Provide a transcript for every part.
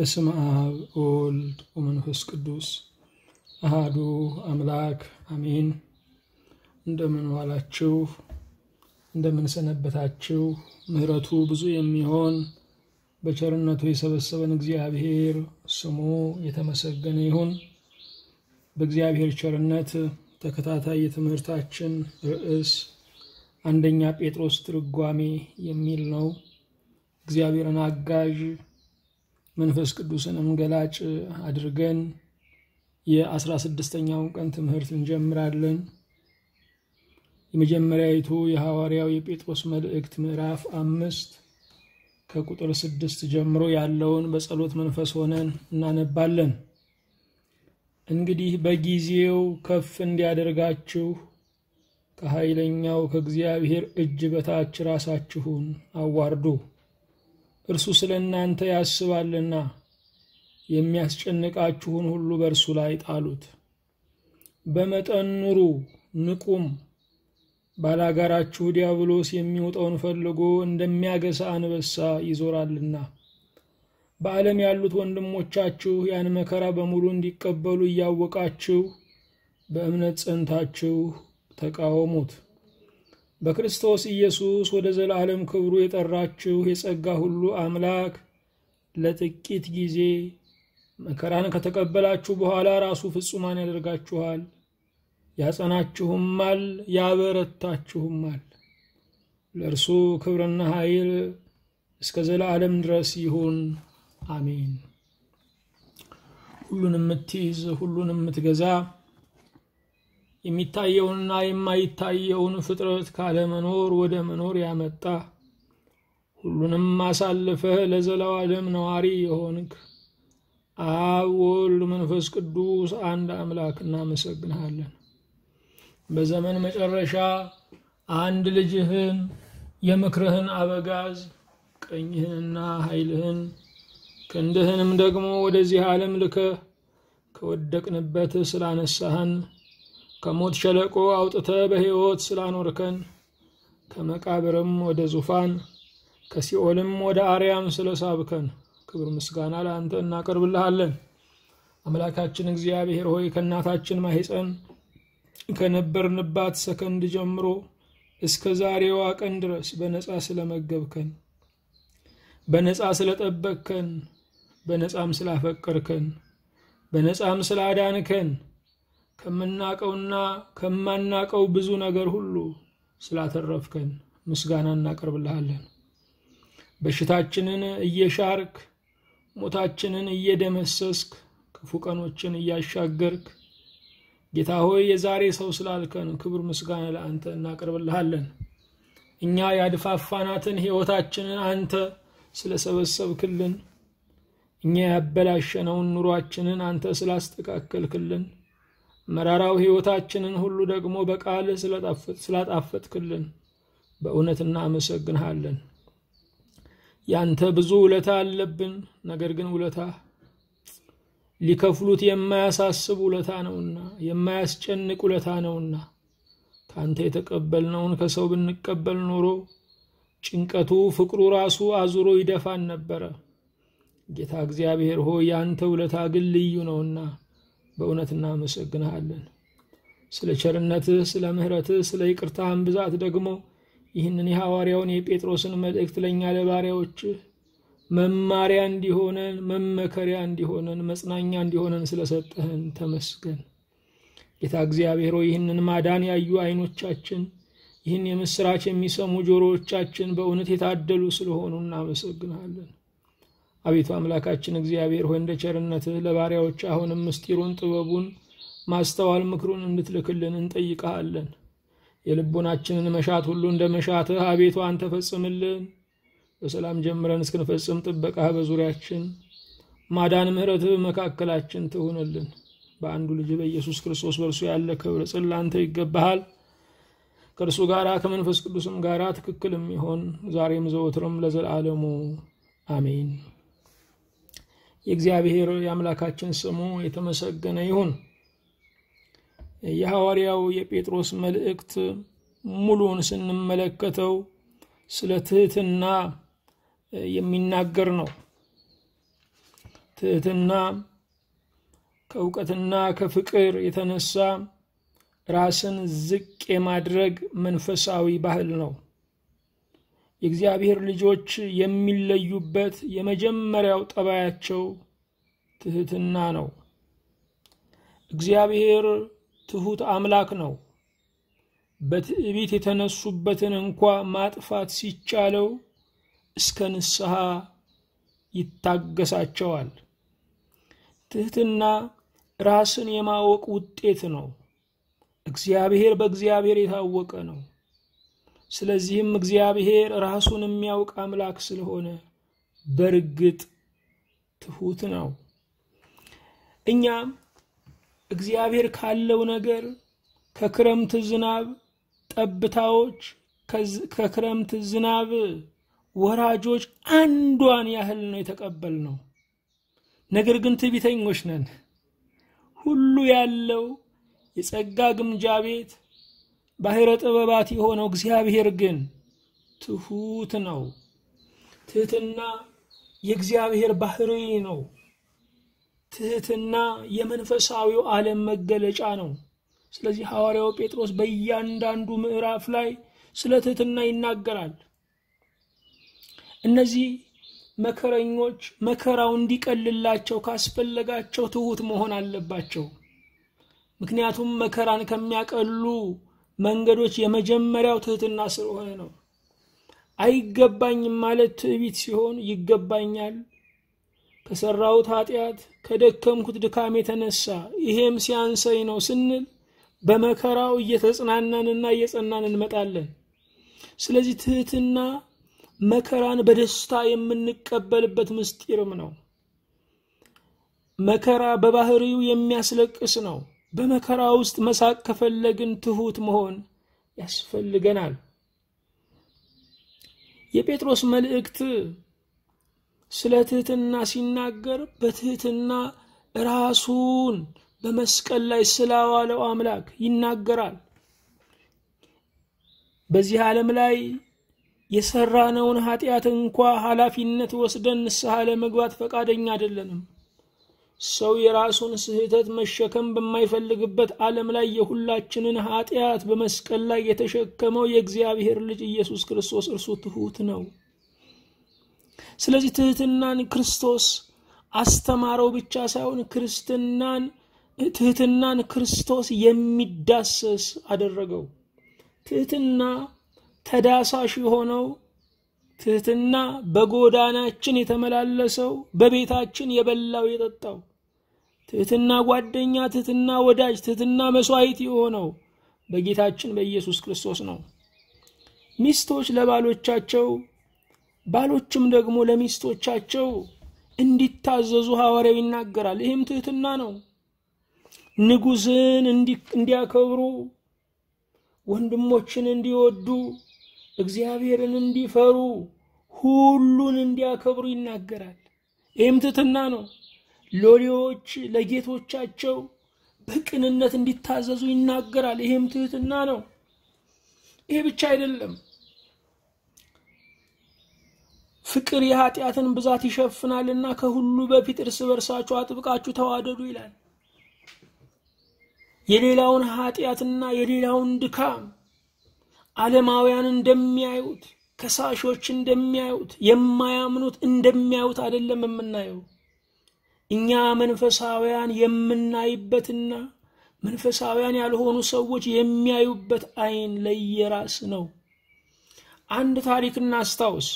በስመ አብ ወወልድ ወመንፈስ ቅዱስ አሃዱ አምላክ አሜን። እንደምን ዋላችሁ? እንደምን ሰነበታችሁ? ምሕረቱ ብዙ የሚሆን በቸርነቱ የሰበሰበን እግዚአብሔር ስሙ የተመሰገነ ይሁን። በእግዚአብሔር ቸርነት ተከታታይ የትምህርታችን ርዕስ አንደኛ ጴጥሮስ ትርጓሜ የሚል ነው። እግዚአብሔርን አጋዥ መንፈስ ቅዱስንም ገላጭ አድርገን የአስራ ስድስተኛውን ቀን ትምህርት እንጀምራለን። የመጀመሪያዊቱ የሐዋርያው የጴጥሮስ መልእክት ምዕራፍ አምስት ከቁጥር ስድስት ጀምሮ ያለውን በጸሎት መንፈስ ሆነን እናነባለን። እንግዲህ በጊዜው ከፍ እንዲያደርጋችሁ ከኃይለኛው ከእግዚአብሔር እጅ በታች ራሳችሁን አዋርዱ። እርሱ ስለ እናንተ ያስባልና የሚያስጨንቃችሁን ሁሉ በእርሱ ላይ ጣሉት። በመጠን ኑሩ፣ ንቁም። ባላጋራችሁ ዲያብሎስ የሚውጠውን ፈልጎ እንደሚያገሳ አንበሳ ይዞራልና። በዓለም ያሉት ወንድሞቻችሁ ያን መከራ በሙሉ እንዲቀበሉ እያወቃችሁ በእምነት ጸንታችሁ ተቃወሙት። በክርስቶስ ኢየሱስ ወደ ዘላለም ክብሩ የጠራችሁ የጸጋ ሁሉ አምላክ ለጥቂት ጊዜ መከራን ከተቀበላችሁ በኋላ ራሱ ፍጹማን ያደርጋችኋል፣ ያጸናችሁማል፣ ያበረታችሁማል። ለእርሱ ክብርና ኃይል እስከ ዘላለም ድረስ ይሁን፣ አሜን። ሁሉን የምትይዝ ሁሉን የምትገዛ የሚታየውንና የማይታየውን ፍጥረት ካለመኖር ወደ መኖር ያመጣ ሁሉንም አሳልፈህ ለዘላለም ነዋሪ የሆንክ አብ ወልድ መንፈስ ቅዱስ አንድ አምላክ እናመሰግንሃለን። በዘመን መጨረሻ አንድ ልጅህን የምክርህን አበጋዝ ቀኝህንና ኃይልህን ክንድህንም ደግሞ ወደዚህ ዓለም ልከህ ከወደቅንበት ስላነሳህን ከሞት ሸለቆ አውጥተህ በሕይወት ስላኖርከን ከመቃብርም ወደ ዙፋን ከሲኦልም ወደ አርያም ስለሳብከን ክብር ምስጋና ለአንተ እናቀርብልሃለን። አምላካችን እግዚአብሔር ሆይ ከእናታችን ማኅፀን ከነበርንባት ሰከንድ ጀምሮ እስከ ዛሬዋ ቀን ድረስ በነፃ ስለመገብከን፣ በነፃ ስለጠበቅከን፣ በነፃም ስላፈቀርከን፣ በነፃም ስላዳንከን ከምናቀውና ከማናቀው ብዙ ነገር ሁሉ ስላተረፍከን ምስጋና እናቀርብልሃለን። በሽታችንን እየሻርክ ሞታችንን እየደመሰስክ ክፉ ቀኖችን እያሻገርክ ጌታ ሆይ የዛሬ ሰው ስላልከን ክብር ምስጋና ለአንተ እናቀርብልሃለን። እኛ ያድፋፋናትን ሕይወታችንን አንተ ስለሰበሰብክልን፣ እኛ ያበላሸነውን ኑሯችንን አንተ ስላስተካከልክልን መራራው ሕይወታችንን ሁሉ ደግሞ በቃል ስላጣፈጥክልን በእውነት እናመሰግንሃለን። ያንተ ብዙ ውለታ አለብን። ነገር ግን ውለታ ሊከፍሉት የማያሳስብ ውለታ ነውና፣ የማያስጨንቅ ውለታ ነውና ከአንተ የተቀበልነውን ከሰው ብንቀበል ኖሮ ጭንቀቱ ፍቅሩ ራሱ አዙሮ ይደፋን ነበረ። ጌታ እግዚአብሔር ሆይ ያንተ ውለታ ግን ልዩ ነውና በእውነት እናመሰግንሃለን። ስለ ቸርነትህ፣ ስለ ምሕረትህ፣ ስለ ይቅርታህን ብዛት ደግሞ ይህንን የሐዋርያውን የጴጥሮስን መልእክት ለእኛ ለባሪያዎችህ መማሪያ እንዲሆነን፣ መመከሪያ እንዲሆነን፣ መጽናኛ እንዲሆነን ስለሰጠህን ተመስገን። ጌታ እግዚአብሔር ይህንን ማዳን ያዩ ዓይኖቻችን፣ ይህን የምስራች የሚሰሙ ጆሮዎቻችን በእውነት የታደሉ ስለሆኑ እናመሰግንሃለን። አቤቱ አምላካችን እግዚአብሔር ሆይ እንደ ቸርነትህ ለባሪያዎች አሁንም ምስጢሩን፣ ጥበቡን፣ ማስተዋል፣ ምክሩን እንድትልክልን እንጠይቀሃለን። የልቦናችንን መሻት ሁሉ እንደ መሻትህ አቤቱ አንተ ፈጽምልን። በሰላም ጀምረን እስክንፈጽም ጥበቃህ በዙሪያችን፣ ማዳን ምሕረትህ መካከላችን ትሁንልን። በአንዱ ልጅ በኢየሱስ ክርስቶስ በእርሱ ያለ ክብር ጽን ላንተ ይገባሃል። ከእርሱ ጋራ ከመንፈስ ቅዱስም ጋራ ትክክል የሚሆን ዛሬም ዘወትርም ለዘላለሙ አሜን። የእግዚአብሔር የአምላካችን ስሙ የተመሰገነ ይሁን። የሐዋርያው የጴጥሮስ መልእክት ሙሉውን ስንመለከተው ስለ ትህትና የሚናገር ነው። ትህትና ከእውቀትና ከፍቅር የተነሳ ራስን ዝቅ የማድረግ መንፈሳዊ ባህል ነው። የእግዚአብሔር ልጆች የሚለዩበት የመጀመሪያው ጠባያቸው ትህትና ነው። እግዚአብሔር ትሑት አምላክ ነው። በትዕቢት የተነሱበትን እንኳ ማጥፋት ሲቻለው እስከ ንስሐ ይታገሳቸዋል። ትህትና ራስን የማወቅ ውጤት ነው። እግዚአብሔር በእግዚአብሔር የታወቀ ነው። ስለዚህም እግዚአብሔር ራሱን የሚያውቅ አምላክ ስለሆነ በርግጥ ትሑት ነው። እኛም እግዚአብሔር ካለው ነገር ከክረምት ዝናብ ጠብታዎች ከክረምት ዝናብ ወራጆች አንዷን ያህል ነው የተቀበልነው። ነገር ግን ትዕቢተኞች ነን። ሁሉ ያለው የጸጋ ግምጃ ቤት ባሕረ ጥበባት የሆነው እግዚአብሔር ግን ትሑት ነው። ትህትና የእግዚአብሔር ባህሪ ነው። ትህትና የመንፈሳዊው ዓለም መገለጫ ነው። ስለዚህ ሐዋርያው ጴጥሮስ በእያንዳንዱ ምዕራፍ ላይ ስለ ትህትና ይናገራል። እነዚህ መከረኞች መከራው እንዲቀልላቸው ካስፈለጋቸው ትሑት መሆን አለባቸው። ምክንያቱም መከራን ከሚያቀሉ መንገዶች የመጀመሪያው ትህትና ስለሆነ ነው። አይገባኝም ማለት ትዕቢት ሲሆን ይገባኛል ከሰራሁት ኃጢአት ከደከምኩት ድካም የተነሳ ይሄም ሲያንሰኝ ነው ስንል በመከራው እየተጽናናንና እየጸናን እንመጣለን። ስለዚህ ትህትና መከራን በደስታ የምንቀበልበት ምስጢርም ነው። መከራ በባህሪው የሚያስለቅስ ነው። በመከራ ውስጥ መሳቅ ከፈለግን ትሑት መሆን ያስፈልገናል። የጴጥሮስ መልእክት ስለ ትህትና ሲናገር በትህትና ራሱን በመስቀል ላይ ስላዋለው አምላክ ይናገራል። በዚህ ዓለም ላይ የሰራነውን ኃጢአት እንኳ ኃላፊነት ወስደን ንስሐ ለመግባት ፈቃደኛ አይደለንም። ሰው የራሱን ስህተት መሸከም በማይፈልግበት ዓለም ላይ የሁላችንን ኃጢአት በመስቀል ላይ የተሸከመው የእግዚአብሔር ልጅ ኢየሱስ ክርስቶስ እርሱ ትሑት ነው። ስለዚህ ትህትናን ክርስቶስ አስተማረው ብቻ ሳይሆን ክርስትናን ትህትናን ክርስቶስ የሚዳሰስ አደረገው። ትህትና ተዳሳሽ የሆነው ትህትና በጎዳናችን የተመላለሰው በቤታችን የበላው የጠጣው ትህትና ጓደኛ፣ ትህትና ወዳጅ፣ ትህትና መስዋዕት የሆነው በጌታችን በኢየሱስ ክርስቶስ ነው። ሚስቶች ለባሎቻቸው ባሎችም ደግሞ ለሚስቶቻቸው እንዲታዘዙ ሐዋርያው ይናገራል። ይህም ትህትና ነው። ንጉሥን እንዲያከብሩ፣ ወንድሞችን እንዲወዱ፣ እግዚአብሔርን እንዲፈሩ፣ ሁሉን እንዲያከብሩ ይናገራል። ይህም ትህትና ነው። ሎሌዎች ለጌቶቻቸው በቅንነት እንዲታዘዙ ይናገራል። ይህም ትህትና ነው። ይህ ብቻ አይደለም። ፍቅር የኃጢአትን ብዛት ይሸፍናልና ከሁሉ በፊት እርስ በርሳችሁ አጥብቃችሁ ተዋደዱ ይላል። የሌላውን ኃጢአትና የሌላውን ድካም ዓለማውያን እንደሚያዩት ከሳሾች እንደሚያዩት የማያምኑት እንደሚያዩት አይደለም የምናየው። እኛ መንፈሳውያን የምናይበትና መንፈሳውያን ያልሆኑ ሰዎች የሚያዩበት ዓይን ለየራስ ነው። አንድ ታሪክ እናስታውስ።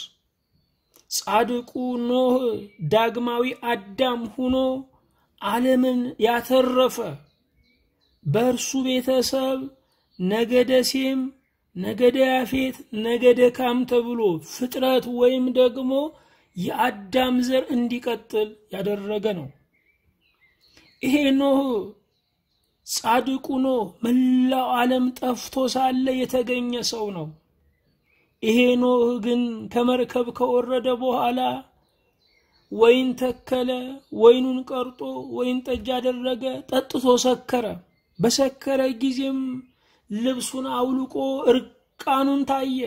ጻድቁ ኖህ ዳግማዊ አዳም ሁኖ ዓለምን ያተረፈ በእርሱ ቤተሰብ ነገደ ሴም፣ ነገደ ያፌት፣ ነገደ ካም ተብሎ ፍጥረት ወይም ደግሞ የአዳም ዘር እንዲቀጥል ያደረገ ነው። ይሄ ኖህ ጻድቁ ኖህ መላው ዓለም ጠፍቶ ሳለ የተገኘ ሰው ነው። ይሄ ኖህ ግን ከመርከብ ከወረደ በኋላ ወይን ተከለ፣ ወይኑን ቀርጦ ወይን ጠጅ አደረገ፣ ጠጥቶ ሰከረ። በሰከረ ጊዜም ልብሱን አውልቆ እርቃኑን ታየ።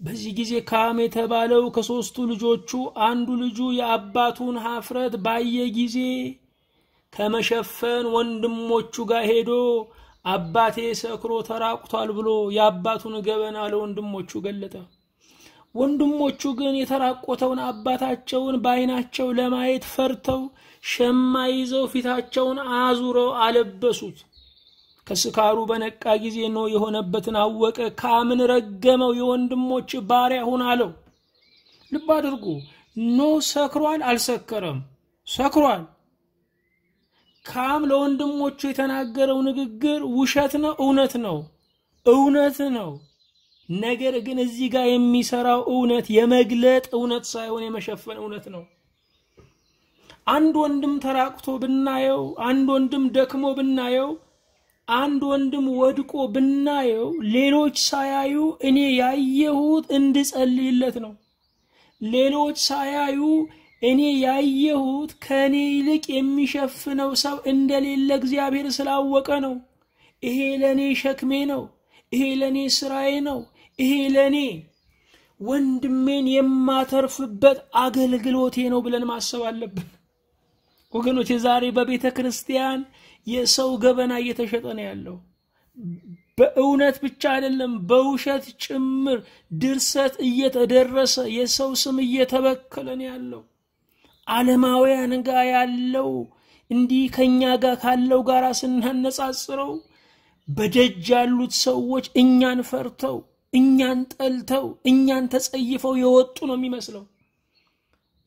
በዚህ ጊዜ ካም የተባለው ከሦስቱ ልጆቹ አንዱ ልጁ የአባቱን ሀፍረት ባየ ጊዜ ከመሸፈን ወንድሞቹ ጋር ሄዶ አባቴ ሰክሮ ተራቁቷል ብሎ የአባቱን ገበና ለወንድሞቹ ገለጠ። ወንድሞቹ ግን የተራቆተውን አባታቸውን በዓይናቸው ለማየት ፈርተው ሸማ ይዘው ፊታቸውን አዙረው አለበሱት። ከስካሩ በነቃ ጊዜ ኖህ የሆነበትን አወቀ። ካምን ረገመው፣ የወንድሞች ባሪያ ሁን አለው። ልብ አድርጉ፣ ኖህ ሰክሯል? አልሰከረም፣ ሰክሯል። ካም ለወንድሞቹ የተናገረው ንግግር ውሸት ነው? እውነት ነው? እውነት ነው። ነገር ግን እዚህ ጋር የሚሰራው እውነት የመግለጥ እውነት ሳይሆን የመሸፈን እውነት ነው። አንድ ወንድም ተራቅቶ ብናየው፣ አንድ ወንድም ደክሞ ብናየው፣ አንድ ወንድም ወድቆ ብናየው ሌሎች ሳያዩ እኔ ያየሁት እንድጸልይለት ነው። ሌሎች ሳያዩ እኔ ያየሁት ከእኔ ይልቅ የሚሸፍነው ሰው እንደሌለ እግዚአብሔር ስላወቀ ነው። ይሄ ለእኔ ሸክሜ ነው። ይሄ ለእኔ ስራዬ ነው። ይሄ ለእኔ ወንድሜን የማተርፍበት አገልግሎቴ ነው ብለን ማሰብ አለብን። ወገኖች ዛሬ በቤተ ክርስቲያን የሰው ገበና እየተሸጠ ነው ያለው። በእውነት ብቻ አይደለም፣ በውሸት ጭምር ድርሰት እየተደረሰ የሰው ስም እየተበከለ ነው ያለው። ዓለማውያን ጋር ያለው እንዲህ ከኛ ጋር ካለው ጋር ስናነጻጽረው በደጅ ያሉት ሰዎች እኛን ፈርተው እኛን ጠልተው እኛን ተጸይፈው የወጡ ነው የሚመስለው።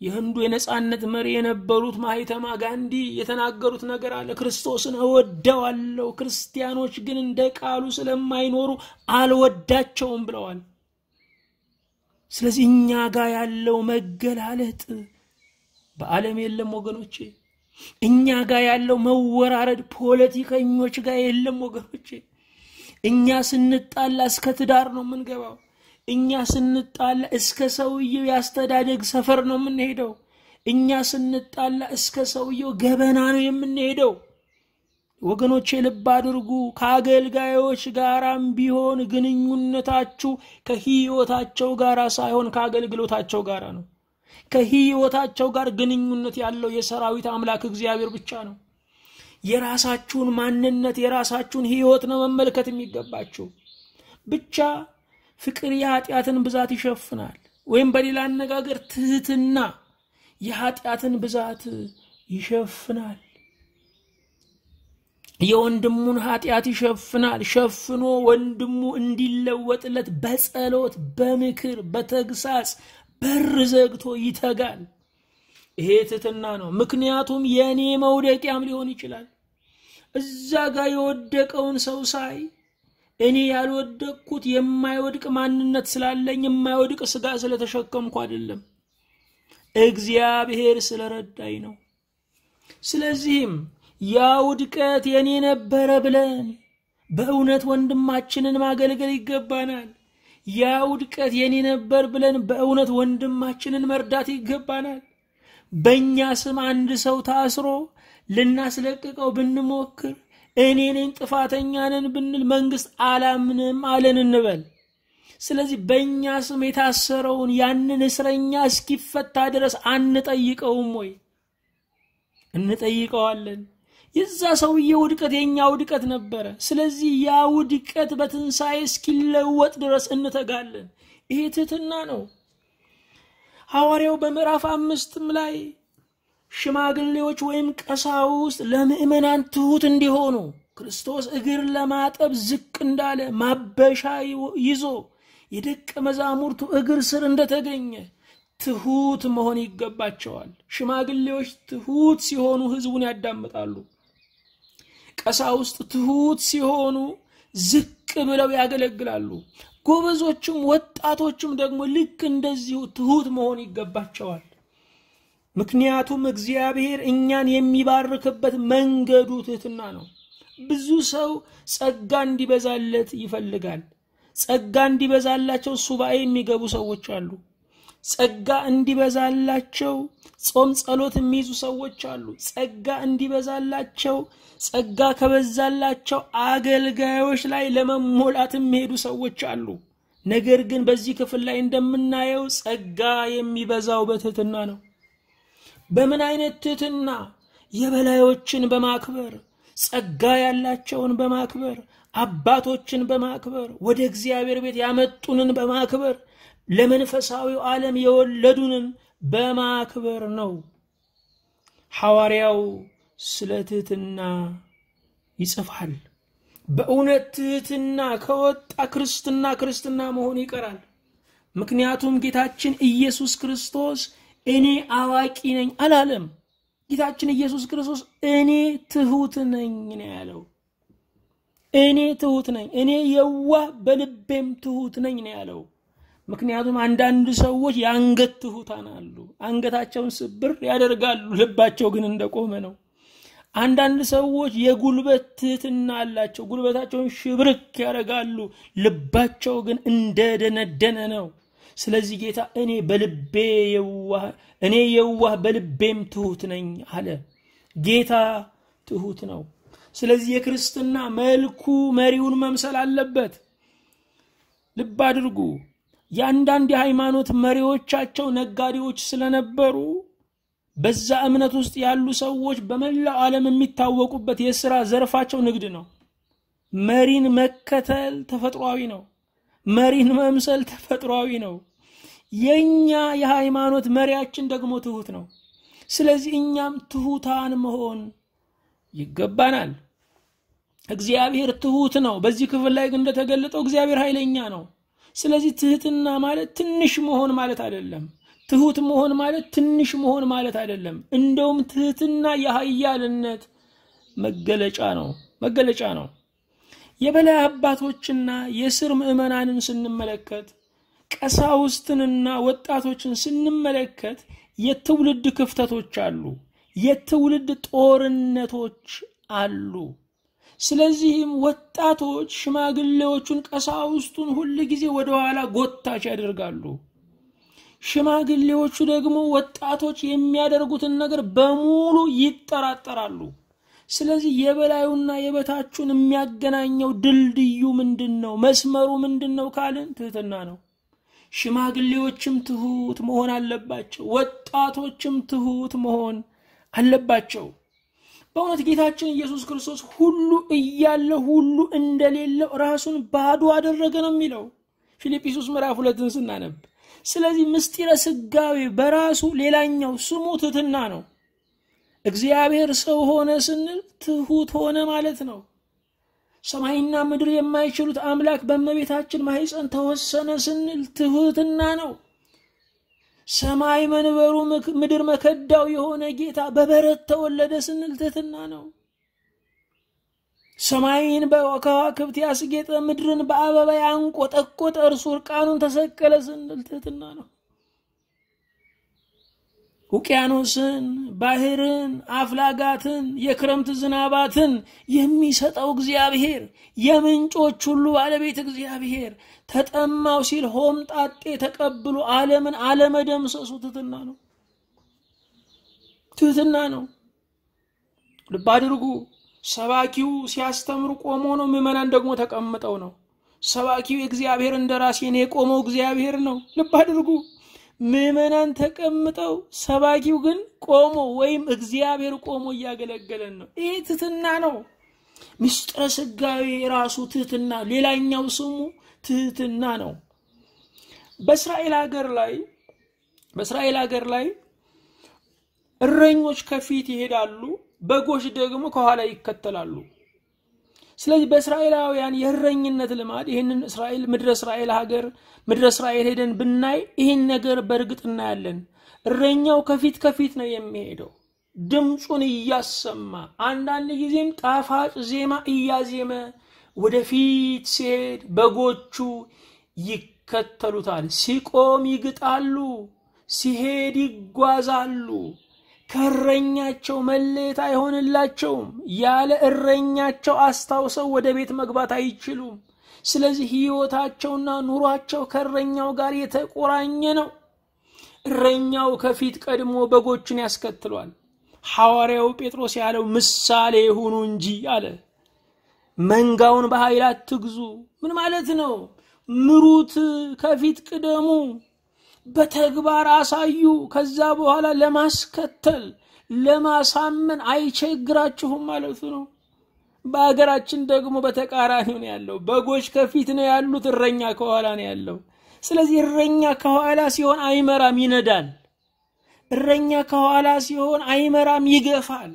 የህንዱ የነጻነት መሪ የነበሩት ማህተማ ጋንዲ የተናገሩት ነገር አለ። ክርስቶስን እወደዋለሁ፣ ክርስቲያኖች ግን እንደ ቃሉ ስለማይኖሩ አልወዳቸውም ብለዋል። ስለዚህ እኛ ጋር ያለው መገላለጥ በዓለም የለም ወገኖቼ። እኛ ጋር ያለው መወራረድ ፖለቲከኞች ጋር የለም ወገኖቼ። እኛ ስንጣላ እስከ ትዳር ነው የምንገባው። እኛ ስንጣላ እስከ ሰውየው ያስተዳደግ ሰፈር ነው የምንሄደው። እኛ ስንጣላ እስከ ሰውየው ገበና ነው የምንሄደው። ወገኖቼ ልብ አድርጉ። ከአገልጋዮች ጋራም ቢሆን ግንኙነታችሁ ከህይወታቸው ጋር ሳይሆን ከአገልግሎታቸው ጋር ነው። ከህይወታቸው ጋር ግንኙነት ያለው የሰራዊት አምላክ እግዚአብሔር ብቻ ነው። የራሳችሁን ማንነት የራሳችሁን ህይወት ነው መመልከት የሚገባችሁ። ብቻ ፍቅር የኃጢአትን ብዛት ይሸፍናል፣ ወይም በሌላ አነጋገር ትህትና የኃጢአትን ብዛት ይሸፍናል። የወንድሙን ኃጢአት ይሸፍናል። ሸፍኖ ወንድሙ እንዲለወጥለት በጸሎት በምክር በተግሳጽ በር ዘግቶ ይተጋል። ይሄ ትህትና ነው። ምክንያቱም የእኔ መውደቂያም ሊሆን ይችላል። እዛ ጋር የወደቀውን ሰው ሳይ እኔ ያልወደቅኩት የማይወድቅ ማንነት ስላለኝ የማይወድቅ ስጋ ስለተሸከምኩ አይደለም፣ እግዚአብሔር ስለረዳኝ ነው። ስለዚህም ያ ውድቀት የኔ ነበረ ብለን በእውነት ወንድማችንን ማገልገል ይገባናል። ያ ውድቀት የኔ ነበር ብለን በእውነት ወንድማችንን መርዳት ይገባናል። በእኛ ስም አንድ ሰው ታስሮ ልናስለቅቀው ብንሞክር እኔ ነኝ ጥፋተኛ ነን ብንል መንግስት አላምንም አለን እንበል። ስለዚህ በእኛ ስም የታሰረውን ያንን እስረኛ እስኪፈታ ድረስ አንጠይቀውም ወይ? እንጠይቀዋለን። የዛ ሰውዬ ውድቀት የእኛ ውድቀት ነበረ። ስለዚህ ያ ውድቀት በትንሣኤ እስኪለወጥ ድረስ እንተጋለን። ይሄ ትህትና ነው። ሐዋርያው በምዕራፍ አምስትም ላይ ሽማግሌዎች ወይም ቀሳውስት ለምእመናን ትሑት እንዲሆኑ ክርስቶስ እግር ለማጠብ ዝቅ እንዳለ ማበሻ ይዞ የደቀ መዛሙርቱ እግር ስር እንደተገኘ ትሑት መሆን ይገባቸዋል። ሽማግሌዎች ትሑት ሲሆኑ ሕዝቡን ያዳምጣሉ። ቀሳውስት ትሑት ሲሆኑ ዝቅ ብለው ያገለግላሉ። ጎበዞችም ወጣቶችም ደግሞ ልክ እንደዚሁ ትሑት መሆን ይገባቸዋል። ምክንያቱም እግዚአብሔር እኛን የሚባርክበት መንገዱ ትህትና ነው። ብዙ ሰው ጸጋ እንዲበዛለት ይፈልጋል። ጸጋ እንዲበዛላቸው ሱባኤ የሚገቡ ሰዎች አሉ። ጸጋ እንዲበዛላቸው ጾም ጸሎት የሚይዙ ሰዎች አሉ። ጸጋ እንዲበዛላቸው ጸጋ ከበዛላቸው አገልጋዮች ላይ ለመሞላት የሚሄዱ ሰዎች አሉ። ነገር ግን በዚህ ክፍል ላይ እንደምናየው ጸጋ የሚበዛው በትህትና ነው። በምን አይነት ትህትና? የበላዮችን በማክበር ጸጋ ያላቸውን በማክበር አባቶችን በማክበር ወደ እግዚአብሔር ቤት ያመጡንን በማክበር ለመንፈሳዊው ዓለም የወለዱንን በማክበር ነው። ሐዋርያው ስለ ትህትና ይጽፋል። በእውነት ትህትና ከወጣ ክርስትና ክርስትና መሆን ይቀራል። ምክንያቱም ጌታችን ኢየሱስ ክርስቶስ እኔ አዋቂ ነኝ አላለም። ጌታችን ኢየሱስ ክርስቶስ እኔ ትሁት ነኝ ነው ያለው። እኔ ትሁት ነኝ፣ እኔ የዋህ በልቤም ትሁት ነኝ ነው ያለው። ምክንያቱም አንዳንድ ሰዎች የአንገት ትሁታን አሉ። አንገታቸውን ስብር ያደርጋሉ፣ ልባቸው ግን እንደቆመ ነው። አንዳንድ ሰዎች የጉልበት ትህትና አላቸው። ጉልበታቸውን ሽብርክ ያደርጋሉ፣ ልባቸው ግን እንደደነደነ ነው። ስለዚህ ጌታ እኔ በልቤ የዋህ እኔ የዋህ በልቤም ትሁት ነኝ አለ። ጌታ ትሁት ነው። ስለዚህ የክርስትና መልኩ መሪውን መምሰል አለበት። ልብ አድርጉ። የአንዳንድ የሃይማኖት መሪዎቻቸው ነጋዴዎች ስለነበሩ በዛ እምነት ውስጥ ያሉ ሰዎች በመላው ዓለም የሚታወቁበት የሥራ ዘርፋቸው ንግድ ነው። መሪን መከተል ተፈጥሯዊ ነው። መሪን መምሰል ተፈጥሯዊ ነው። የኛ የሃይማኖት መሪያችን ደግሞ ትሁት ነው። ስለዚህ እኛም ትሁታን መሆን ይገባናል። እግዚአብሔር ትሁት ነው። በዚህ ክፍል ላይ ግን እንደተገለጠው እግዚአብሔር ኃይለኛ ነው። ስለዚህ ትህትና ማለት ትንሽ መሆን ማለት አይደለም። ትሁት መሆን ማለት ትንሽ መሆን ማለት አይደለም። እንደውም ትህትና የኃያልነት መገለጫ ነው መገለጫ ነው። የበላይ አባቶችና የስር ምዕመናንን ስንመለከት ቀሳውስትንና ወጣቶችን ስንመለከት የትውልድ ክፍተቶች አሉ። የትውልድ ጦርነቶች አሉ። ስለዚህም ወጣቶች ሽማግሌዎቹን ቀሳውስቱን ሁል ጊዜ ወደኋላ ጎታች ያደርጋሉ። ሽማግሌዎቹ ደግሞ ወጣቶች የሚያደርጉትን ነገር በሙሉ ይጠራጠራሉ። ስለዚህ የበላዩና የበታቹን የሚያገናኘው ድልድዩ ምንድን ነው? መስመሩ ምንድን ነው ካልን ትህትና ነው። ሽማግሌዎችም ትሁት መሆን አለባቸው። ወጣቶችም ትሁት መሆን አለባቸው። በእውነት ጌታችን ኢየሱስ ክርስቶስ ሁሉ እያለ ሁሉ እንደሌለው ራሱን ባዶ አደረገ ነው የሚለው ፊልጵስዩስ ምዕራፍ ሁለትን ስናነብ። ስለዚህ ምስጢረ ስጋዌ በራሱ ሌላኛው ስሙ ትህትና ነው። እግዚአብሔር ሰው ሆነ ስንል ትሁት ሆነ ማለት ነው። ሰማይና ምድር የማይችሉት አምላክ በእመቤታችን ማኅፀን ተወሰነ ስንል ትሁትና ነው። ሰማይ መንበሩ ምድር መከዳው የሆነ ጌታ በበረት ተወለደ ስንል ትህትና ነው። ሰማይን በከዋክብት ያስጌጠ ምድርን በአበባ ያንቆጠቆጠ እርሱ እርቃኑን ተሰቀለ ስንል ትህትና ነው። ውቅያኖስን፣ ባህርን፣ አፍላጋትን፣ የክረምት ዝናባትን የሚሰጠው እግዚአብሔር የምንጮች ሁሉ ባለቤት እግዚአብሔር ተጠማው ሲል ሆምጣጤ ተቀብሎ ዓለምን አለመደምሰሱ ትህትና ነው። ትህትና ነው። ልብ አድርጉ። ሰባኪው ሲያስተምሩ ቆሞ ነው። ምዕመናን ደግሞ ተቀምጠው ነው። ሰባኪው የእግዚአብሔር እንደራሴ ነው፣ የቆመው እግዚአብሔር ነው። ልብ አድርጉ። ምዕመናን ተቀምጠው ሰባኪው ግን ቆሞ ወይም እግዚአብሔር ቆሞ እያገለገለን ነው። ይህ ትህትና ነው። ምስጢረ ሥጋዌ ራሱ ትህትና፣ ሌላኛው ስሙ ትህትና ነው። በእስራኤል ሀገር ላይ በእስራኤል ሀገር ላይ እረኞች ከፊት ይሄዳሉ፣ በጎች ደግሞ ከኋላ ይከተላሉ። ስለዚህ በእስራኤላውያን የእረኝነት ልማድ ይህንን እስራኤል ምድረ እስራኤል ሀገር ምድረ እስራኤል ሄደን ብናይ ይህን ነገር በእርግጥ እናያለን። እረኛው ከፊት ከፊት ነው የሚሄደው ድምፁን እያሰማ አንዳንድ ጊዜም ጣፋጭ ዜማ እያዜመ ወደፊት ሲሄድ በጎቹ ይከተሉታል። ሲቆም ይግጣሉ፣ ሲሄድ ይጓዛሉ። ከእረኛቸው መለየት አይሆንላቸውም። ያለ እረኛቸው አስታውሰው ወደ ቤት መግባት አይችሉም። ስለዚህ ሕይወታቸውና ኑሯቸው ከእረኛው ጋር የተቆራኘ ነው። እረኛው ከፊት ቀድሞ በጎቹን ያስከትሏል። ሐዋርያው ጴጥሮስ ያለው ምሳሌ ይሁኑ እንጂ አለ። መንጋውን በኃይል አትግዙ። ምን ማለት ነው? ምሩት፣ ከፊት ቅደሙ፣ በተግባር አሳዩ። ከዛ በኋላ ለማስከተል ለማሳመን አይቸግራችሁም ማለቱ ነው። በሀገራችን ደግሞ በተቃራኒው ነው ያለው። በጎች ከፊት ነው ያሉት፣ እረኛ ከኋላ ነው ያለው። ስለዚህ እረኛ ከኋላ ሲሆን አይመራም፣ ይነዳል። እረኛ ከኋላ ሲሆን አይመራም፣ ይገፋል።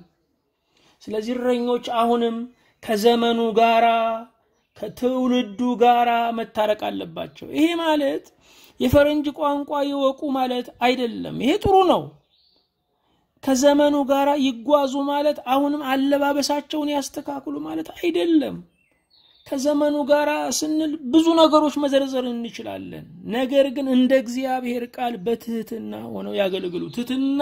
ስለዚህ እረኞች አሁንም ከዘመኑ ጋራ ከትውልዱ ጋራ መታረቅ አለባቸው። ይሄ ማለት የፈረንጅ ቋንቋ ይወቁ ማለት አይደለም። ይሄ ጥሩ ነው። ከዘመኑ ጋር ይጓዙ ማለት አሁንም አለባበሳቸውን ያስተካክሉ ማለት አይደለም። ከዘመኑ ጋር ስንል ብዙ ነገሮች መዘርዘር እንችላለን። ነገር ግን እንደ እግዚአብሔር ቃል በትህትና ሆነው ያገልግሉ። ትህትና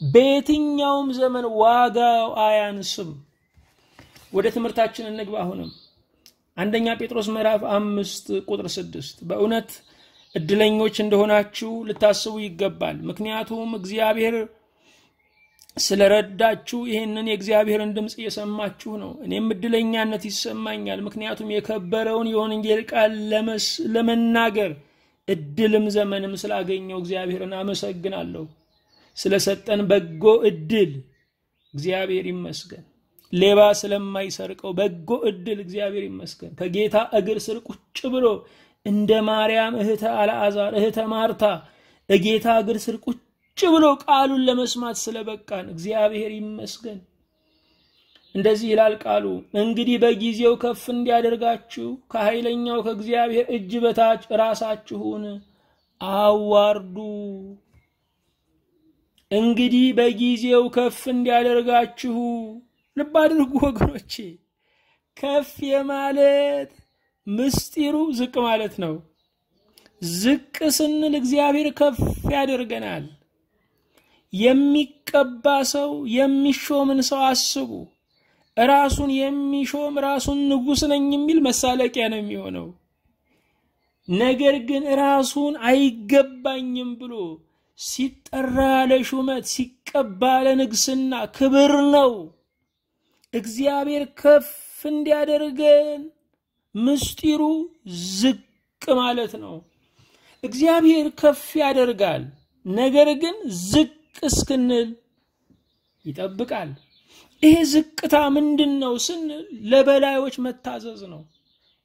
በየትኛውም ዘመን ዋጋው አያንስም። ወደ ትምህርታችን እንግባ። አሁንም አንደኛ ጴጥሮስ ምዕራፍ አምስት ቁጥር ስድስት በእውነት እድለኞች እንደሆናችሁ ልታስቡ ይገባል። ምክንያቱም እግዚአብሔር ስለረዳችሁ ይህንን የእግዚአብሔርን ድምፅ እየሰማችሁ ነው። እኔም እድለኛነት ይሰማኛል። ምክንያቱም የከበረውን የወንጌል ቃል ለመናገር እድልም ዘመንም ስላገኘው እግዚአብሔርን አመሰግናለሁ። ስለሰጠን በጎ እድል እግዚአብሔር ይመስገን። ሌባ ስለማይሰርቀው በጎ እድል እግዚአብሔር ይመስገን። ከጌታ እግር ስር ቁጭ ብሎ እንደ ማርያም እህተ አልዓዛር እህተ ማርታ እጌታ እግር ስር ቁጭ ብሎ ቃሉን ለመስማት ስለበቃን እግዚአብሔር ይመስገን። እንደዚህ ይላል ቃሉ፣ እንግዲህ በጊዜው ከፍ እንዲያደርጋችሁ ከኃይለኛው ከእግዚአብሔር እጅ በታች ራሳችሁን አዋርዱ። እንግዲህ በጊዜው ከፍ እንዲያደርጋችሁ ልብ አድርጉ ወገኖቼ። ከፍ የማለት ምስጢሩ ዝቅ ማለት ነው። ዝቅ ስንል እግዚአብሔር ከፍ ያደርገናል። የሚቀባ ሰው የሚሾምን ሰው አስቡ። ራሱን የሚሾም ራሱን ንጉሥ ነኝ የሚል መሳለቂያ ነው የሚሆነው። ነገር ግን ራሱን አይገባኝም ብሎ ሲጠራ ለሹመት ሲቀባ ለንግስና ክብር ነው። እግዚአብሔር ከፍ እንዲያደርገን ምስጢሩ ዝቅ ማለት ነው። እግዚአብሔር ከፍ ያደርጋል፣ ነገር ግን ዝቅ እስክንል ይጠብቃል። ይሄ ዝቅታ ምንድን ነው ስንል ለበላዮች መታዘዝ ነው።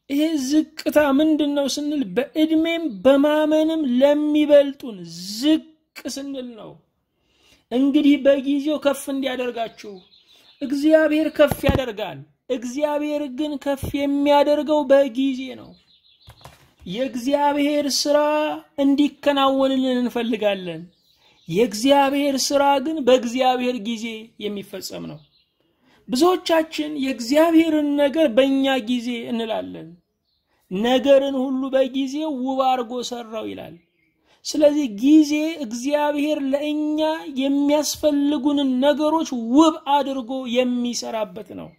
ይሄ ዝቅታ ምንድን ነው ስንል በዕድሜም በማመንም ለሚበልጡን ዝቅ ስንል ነው። እንግዲህ በጊዜው ከፍ እንዲያደርጋችሁ እግዚአብሔር ከፍ ያደርጋል። እግዚአብሔር ግን ከፍ የሚያደርገው በጊዜ ነው። የእግዚአብሔር ስራ እንዲከናወንልን እንፈልጋለን። የእግዚአብሔር ስራ ግን በእግዚአብሔር ጊዜ የሚፈጸም ነው። ብዙዎቻችን የእግዚአብሔርን ነገር በእኛ ጊዜ እንላለን። ነገርን ሁሉ በጊዜ ውብ አድርጎ ሰራው ይላል። ስለዚህ ጊዜ እግዚአብሔር ለእኛ የሚያስፈልጉንን ነገሮች ውብ አድርጎ የሚሰራበት ነው።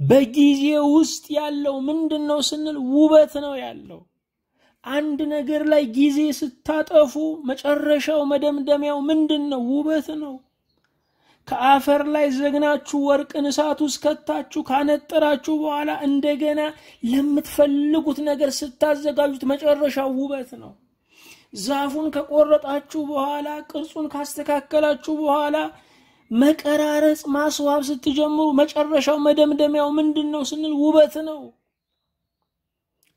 በጊዜ ውስጥ ያለው ምንድን ነው ስንል ውበት ነው ያለው። አንድ ነገር ላይ ጊዜ ስታጠፉ መጨረሻው መደምደሚያው ምንድን ነው? ውበት ነው። ከአፈር ላይ ዘግናችሁ ወርቅን እሳት ውስጥ ከታችሁ ካነጠራችሁ በኋላ እንደገና ለምትፈልጉት ነገር ስታዘጋጁት መጨረሻው ውበት ነው። ዛፉን ከቆረጣችሁ በኋላ ቅርጹን ካስተካከላችሁ በኋላ መቀራረጽ ማስዋብ ስትጀምሩ መጨረሻው መደምደሚያው ምንድን ነው ስንል ውበት ነው።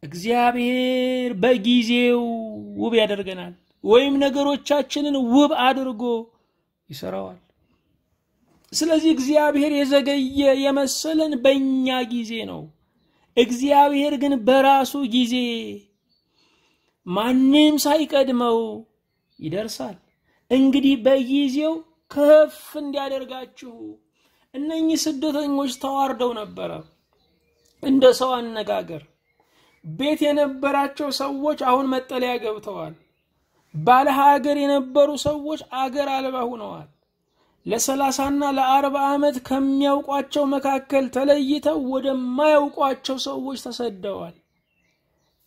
እግዚአብሔር በጊዜው ውብ ያደርገናል፣ ወይም ነገሮቻችንን ውብ አድርጎ ይሰራዋል። ስለዚህ እግዚአብሔር የዘገየ የመሰለን በእኛ ጊዜ ነው። እግዚአብሔር ግን በራሱ ጊዜ ማንም ሳይቀድመው ይደርሳል። እንግዲህ በጊዜው ከፍ እንዲያደርጋችሁ እነኚህ ስደተኞች ተዋርደው ነበረ። እንደ ሰው አነጋገር ቤት የነበራቸው ሰዎች አሁን መጠለያ ገብተዋል። ባለ ሀገር የነበሩ ሰዎች አገር አልባ ሆነዋል። ለሰላሳና ለአርባ ዓመት ከሚያውቋቸው መካከል ተለይተው ወደማያውቋቸው ሰዎች ተሰደዋል።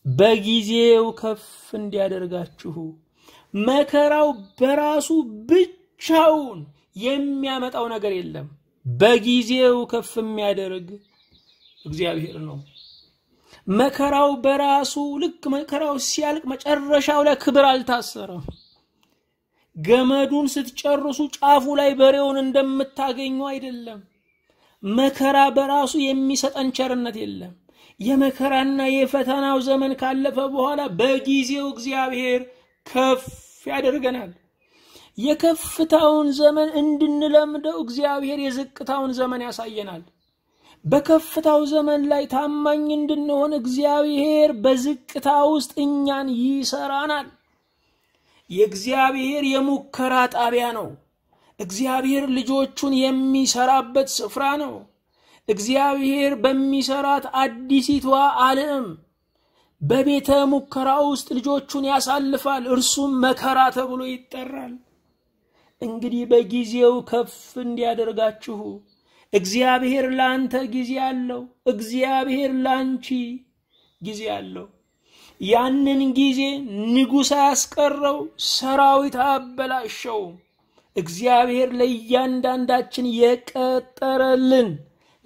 በጊዜው ከፍ እንዲያደርጋችሁ መከራው በራሱ ብቻውን የሚያመጣው ነገር የለም። በጊዜው ከፍ የሚያደርግ እግዚአብሔር ነው። መከራው በራሱ ልክ መከራው ሲያልቅ መጨረሻው ላይ ክብር አልታሰረም። ገመዱን ስትጨርሱ ጫፉ ላይ በሬውን እንደምታገኙ አይደለም። መከራ በራሱ የሚሰጠን ቸርነት የለም። የመከራና የፈተናው ዘመን ካለፈ በኋላ በጊዜው እግዚአብሔር ከፍ ያደርገናል። የከፍታውን ዘመን እንድንለምደው እግዚአብሔር የዝቅታውን ዘመን ያሳየናል። በከፍታው ዘመን ላይ ታማኝ እንድንሆን እግዚአብሔር በዝቅታ ውስጥ እኛን ይሰራናል። የእግዚአብሔር የሙከራ ጣቢያ ነው። እግዚአብሔር ልጆቹን የሚሰራበት ስፍራ ነው። እግዚአብሔር በሚሰራት አዲሲቷ ዓለም በቤተ ሙከራ ውስጥ ልጆቹን ያሳልፋል። እርሱም መከራ ተብሎ ይጠራል። እንግዲህ በጊዜው ከፍ እንዲያደርጋችሁ እግዚአብሔር ለአንተ ጊዜ አለው። እግዚአብሔር ለአንቺ ጊዜ አለው። ያንን ጊዜ ንጉሥ አያስቀረው፣ ሰራዊት አያበላሸው። እግዚአብሔር ለእያንዳንዳችን የቀጠረልን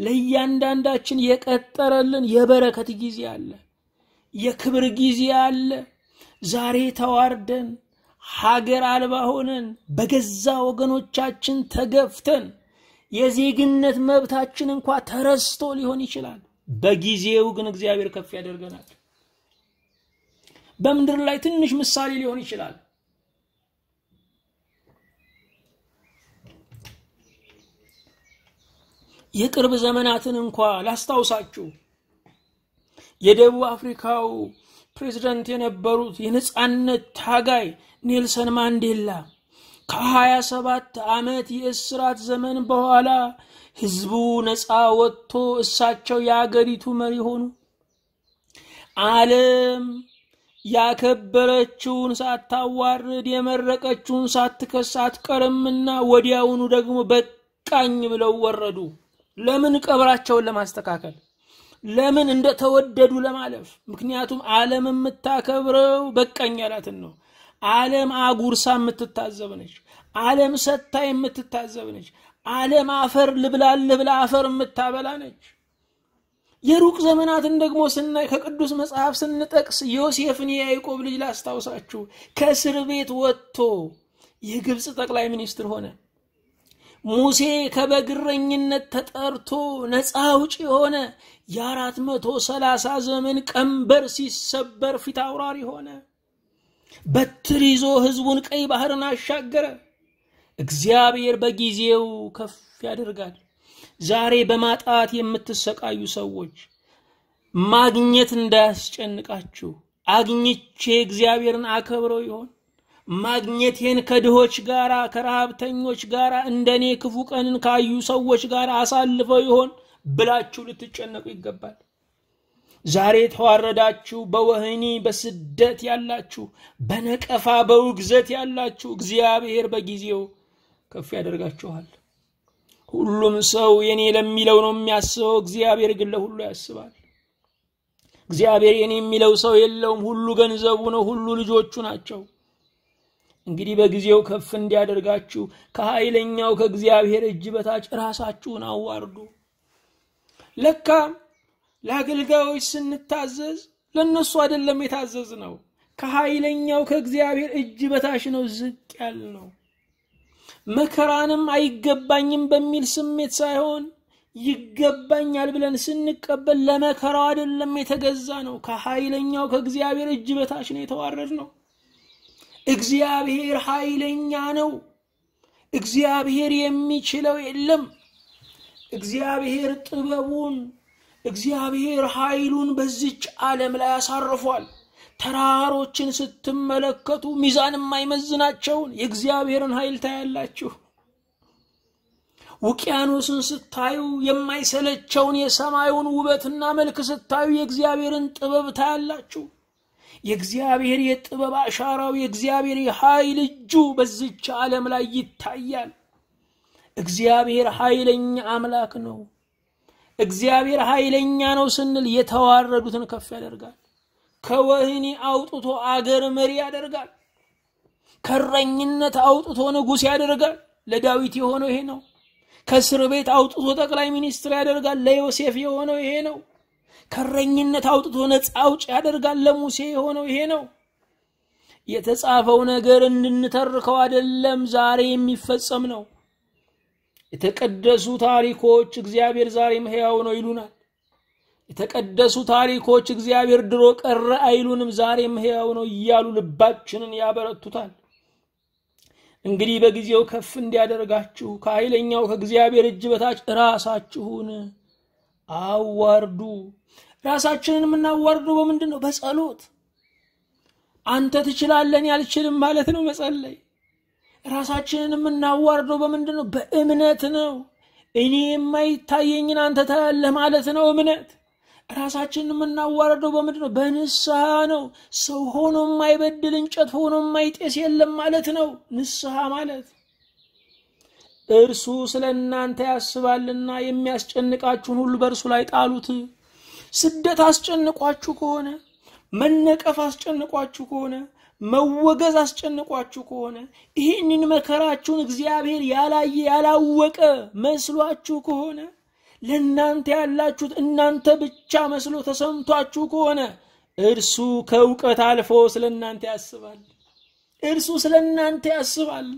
ለእያንዳንዳችን የቀጠረልን የበረከት ጊዜ አለ፣ የክብር ጊዜ አለ። ዛሬ ተዋርደን ሀገር አልባ ሆነን በገዛ ወገኖቻችን ተገፍተን የዜግነት መብታችን እንኳ ተረስቶ ሊሆን ይችላል። በጊዜው ግን እግዚአብሔር ከፍ ያደርገናል። በምድር ላይ ትንሽ ምሳሌ ሊሆን ይችላል። የቅርብ ዘመናትን እንኳ ላስታውሳችሁ። የደቡብ አፍሪካው ፕሬዝደንት የነበሩት የነጻነት ታጋይ ኔልሰን ማንዴላ ከሀያ ሰባት ዓመት የእስራት ዘመን በኋላ ህዝቡ ነፃ ወጥቶ እሳቸው የአገሪቱ መሪ ሆኑ። ዓለም ያከበረችውን ሳታዋርድ የመረቀችውን ሳትከስ አትቀርምና ወዲያውኑ ደግሞ በቃኝ ብለው ወረዱ። ለምን? ቀብራቸውን ለማስተካከል ለምን? እንደተወደዱ ለማለፍ። ምክንያቱም ዓለም የምታከብረው በቃኝ ያላትን ነው። ዓለም አጉርሳ የምትታዘብ ነች። ዓለም ሰታ የምትታዘብ ነች። ዓለም አፈር ልብላልህ ብላ አፈር የምታበላ ነች። የሩቅ ዘመናትን ደግሞ ስናይ ከቅዱስ መጽሐፍ ስንጠቅስ ዮሴፍን የያዕቆብ ልጅ ላስታውሳችሁ። ከእስር ቤት ወጥቶ የግብፅ ጠቅላይ ሚኒስትር ሆነ። ሙሴ ከበግረኝነት ተጠርቶ ነፃ አውጪ ሆነ። የአራት መቶ ሰላሳ ዘመን ቀንበር ሲሰበር ፊት አውራሪ ሆነ። በትር ይዞ ህዝቡን ቀይ ባህርን አሻገረ። እግዚአብሔር በጊዜው ከፍ ያደርጋል። ዛሬ በማጣት የምትሰቃዩ ሰዎች ማግኘት እንዳያስጨንቃችሁ። አግኝቼ እግዚአብሔርን አከብረው ይሆን? ማግኘቴን ከድሆች ጋር ከረሃብተኞች ጋር እንደኔ ክፉ ቀንን ካዩ ሰዎች ጋር አሳልፈው ይሆን ብላችሁ ልትጨነቁ ይገባል። ዛሬ ተዋረዳችሁ፣ በወህኒ በስደት ያላችሁ፣ በነቀፋ በውግዘት ያላችሁ እግዚአብሔር በጊዜው ከፍ ያደርጋችኋል። ሁሉም ሰው የኔ ለሚለው ነው የሚያስበው፣ እግዚአብሔር ግን ለሁሉ ያስባል። እግዚአብሔር የኔ የሚለው ሰው የለውም፣ ሁሉ ገንዘቡ ነው፣ ሁሉ ልጆቹ ናቸው። እንግዲህ በጊዜው ከፍ እንዲያደርጋችሁ ከኃይለኛው ከእግዚአብሔር እጅ በታች ራሳችሁን አዋርዱ። ለካ ለአገልጋዮች ስንታዘዝ ለእነሱ አይደለም የታዘዝ ነው። ከኃይለኛው ከእግዚአብሔር እጅ በታች ነው ዝቅ ያል ነው። መከራንም አይገባኝም በሚል ስሜት ሳይሆን ይገባኛል ብለን ስንቀበል ለመከራው አይደለም የተገዛ ነው። ከኃይለኛው ከእግዚአብሔር እጅ በታች ነው የተዋረድ ነው። እግዚአብሔር ኃይለኛ ነው። እግዚአብሔር የሚችለው የለም። እግዚአብሔር ጥበቡን እግዚአብሔር ኃይሉን በዚች ዓለም ላይ አሳርፏል። ተራሮችን ስትመለከቱ ሚዛን የማይመዝናቸውን የእግዚአብሔርን ኃይል ታያላችሁ። ውቅያኖስን ስታዩ የማይሰለቸውን የሰማዩን ውበትና መልክ ስታዩ የእግዚአብሔርን ጥበብ ታያላችሁ። የእግዚአብሔር የጥበብ አሻራው የእግዚአብሔር የኃይል እጁ በዚች ዓለም ላይ ይታያል። እግዚአብሔር ኃይለኛ አምላክ ነው። እግዚአብሔር ኃይለኛ ነው ስንል የተዋረዱትን ከፍ ያደርጋል። ከወህኒ አውጥቶ አገር መሪ ያደርጋል። ከእረኝነት አውጥቶ ንጉሥ ያደርጋል። ለዳዊት የሆነው ይሄ ነው። ከእስር ቤት አውጥቶ ጠቅላይ ሚኒስትር ያደርጋል። ለዮሴፍ የሆነው ይሄ ነው። ከረኝነት አውጥቶ ነፃ አውጭ ያደርጋል። ለሙሴ የሆነው ይሄ ነው። የተጻፈው ነገር እንድንተርከው አይደለም፣ ዛሬ የሚፈጸም ነው። የተቀደሱ ታሪኮች እግዚአብሔር ዛሬም ሕያው ነው ይሉናል። የተቀደሱ ታሪኮች እግዚአብሔር ድሮ ቀረ አይሉንም፣ ዛሬም ሕያው ነው እያሉ ልባችንን ያበረቱታል። እንግዲህ በጊዜው ከፍ እንዲያደርጋችሁ ከኃይለኛው ከእግዚአብሔር እጅ በታች ራሳችሁን አዋርዱ። ራሳችንን የምናዋርደው በምንድን ነው? በጸሎት አንተ ትችላለን ያልችልም ማለት ነው መጸለይ። ራሳችንን የምናዋርደው በምንድን ነው? በእምነት ነው። እኔ የማይታየኝን አንተ ታያለህ ማለት ነው እምነት። ራሳችንን የምናዋርደው በምንድን ነው? በንስሐ ነው። ሰው ሆኖ የማይበድል እንጨት ሆኖ የማይጤስ የለም ማለት ነው ንስሐ ማለት። እርሱ ስለ እናንተ ያስባልና የሚያስጨንቃችሁን ሁሉ በእርሱ ላይ ጣሉት። ስደት አስጨንቋችሁ ከሆነ መነቀፍ አስጨንቋችሁ ከሆነ መወገዝ አስጨንቋችሁ ከሆነ ይህንን መከራችሁን እግዚአብሔር ያላየ ያላወቀ መስሏችሁ ከሆነ ለእናንተ ያላችሁት እናንተ ብቻ መስሎ ተሰምቷችሁ ከሆነ እርሱ ከእውቀት አልፎ ስለ እናንተ ያስባል። እርሱ ስለ እናንተ ያስባል።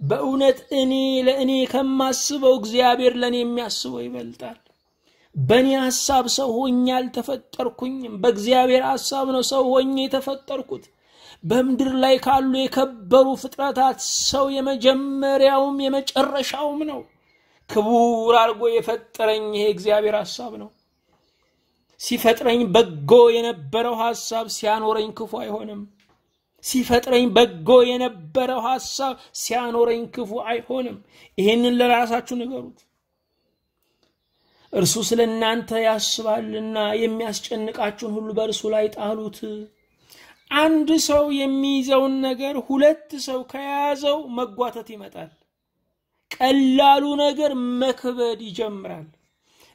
በእውነት እኔ ለእኔ ከማስበው እግዚአብሔር ለእኔ የሚያስበው ይበልጣል። በእኔ ሐሳብ ሰው ሆኜ አልተፈጠርኩኝም። በእግዚአብሔር ሐሳብ ነው ሰው ሆኜ የተፈጠርኩት። በምድር ላይ ካሉ የከበሩ ፍጥረታት ሰው የመጀመሪያውም የመጨረሻውም ነው። ክቡር አድርጎ የፈጠረኝ ይሄ እግዚአብሔር ሐሳብ ነው። ሲፈጥረኝ በጎ የነበረው ሐሳብ ሲያኖረኝ ክፉ አይሆንም። ሲፈጥረኝ በጎ የነበረው ሐሳብ ሲያኖረኝ ክፉ አይሆንም። ይሄንን ለራሳችሁ ንገሩት። እርሱ ስለ እናንተ ያስባልና የሚያስጨንቃችሁን ሁሉ በእርሱ ላይ ጣሉት። አንድ ሰው የሚይዘውን ነገር ሁለት ሰው ከያዘው መጓተት ይመጣል። ቀላሉ ነገር መክበድ ይጀምራል።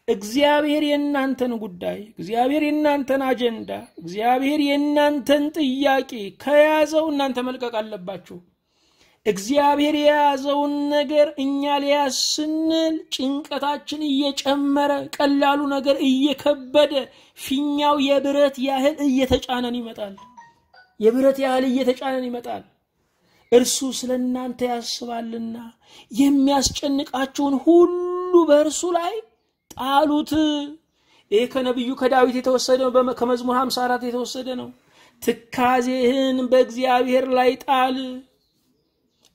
እግዚአብሔር የእናንተን ጉዳይ፣ እግዚአብሔር የእናንተን አጀንዳ፣ እግዚአብሔር የእናንተን ጥያቄ ከያዘው እናንተ መልቀቅ አለባችሁ። እግዚአብሔር የያዘውን ነገር እኛ ሊያዝ ስንል ጭንቀታችን እየጨመረ ቀላሉ ነገር እየከበደ ፊኛው የብረት ያህል እየተጫነን ይመጣል። የብረት ያህል እየተጫነን ይመጣል። እርሱ ስለ እናንተ ያስባልና የሚያስጨንቃችሁን ሁሉ በእርሱ ላይ ጣሉት። ይህ ከነቢዩ ከዳዊት የተወሰደ ነው። ከመዝሙር 54 የተወሰደ ነው። ትካዜህን በእግዚአብሔር ላይ ጣል፣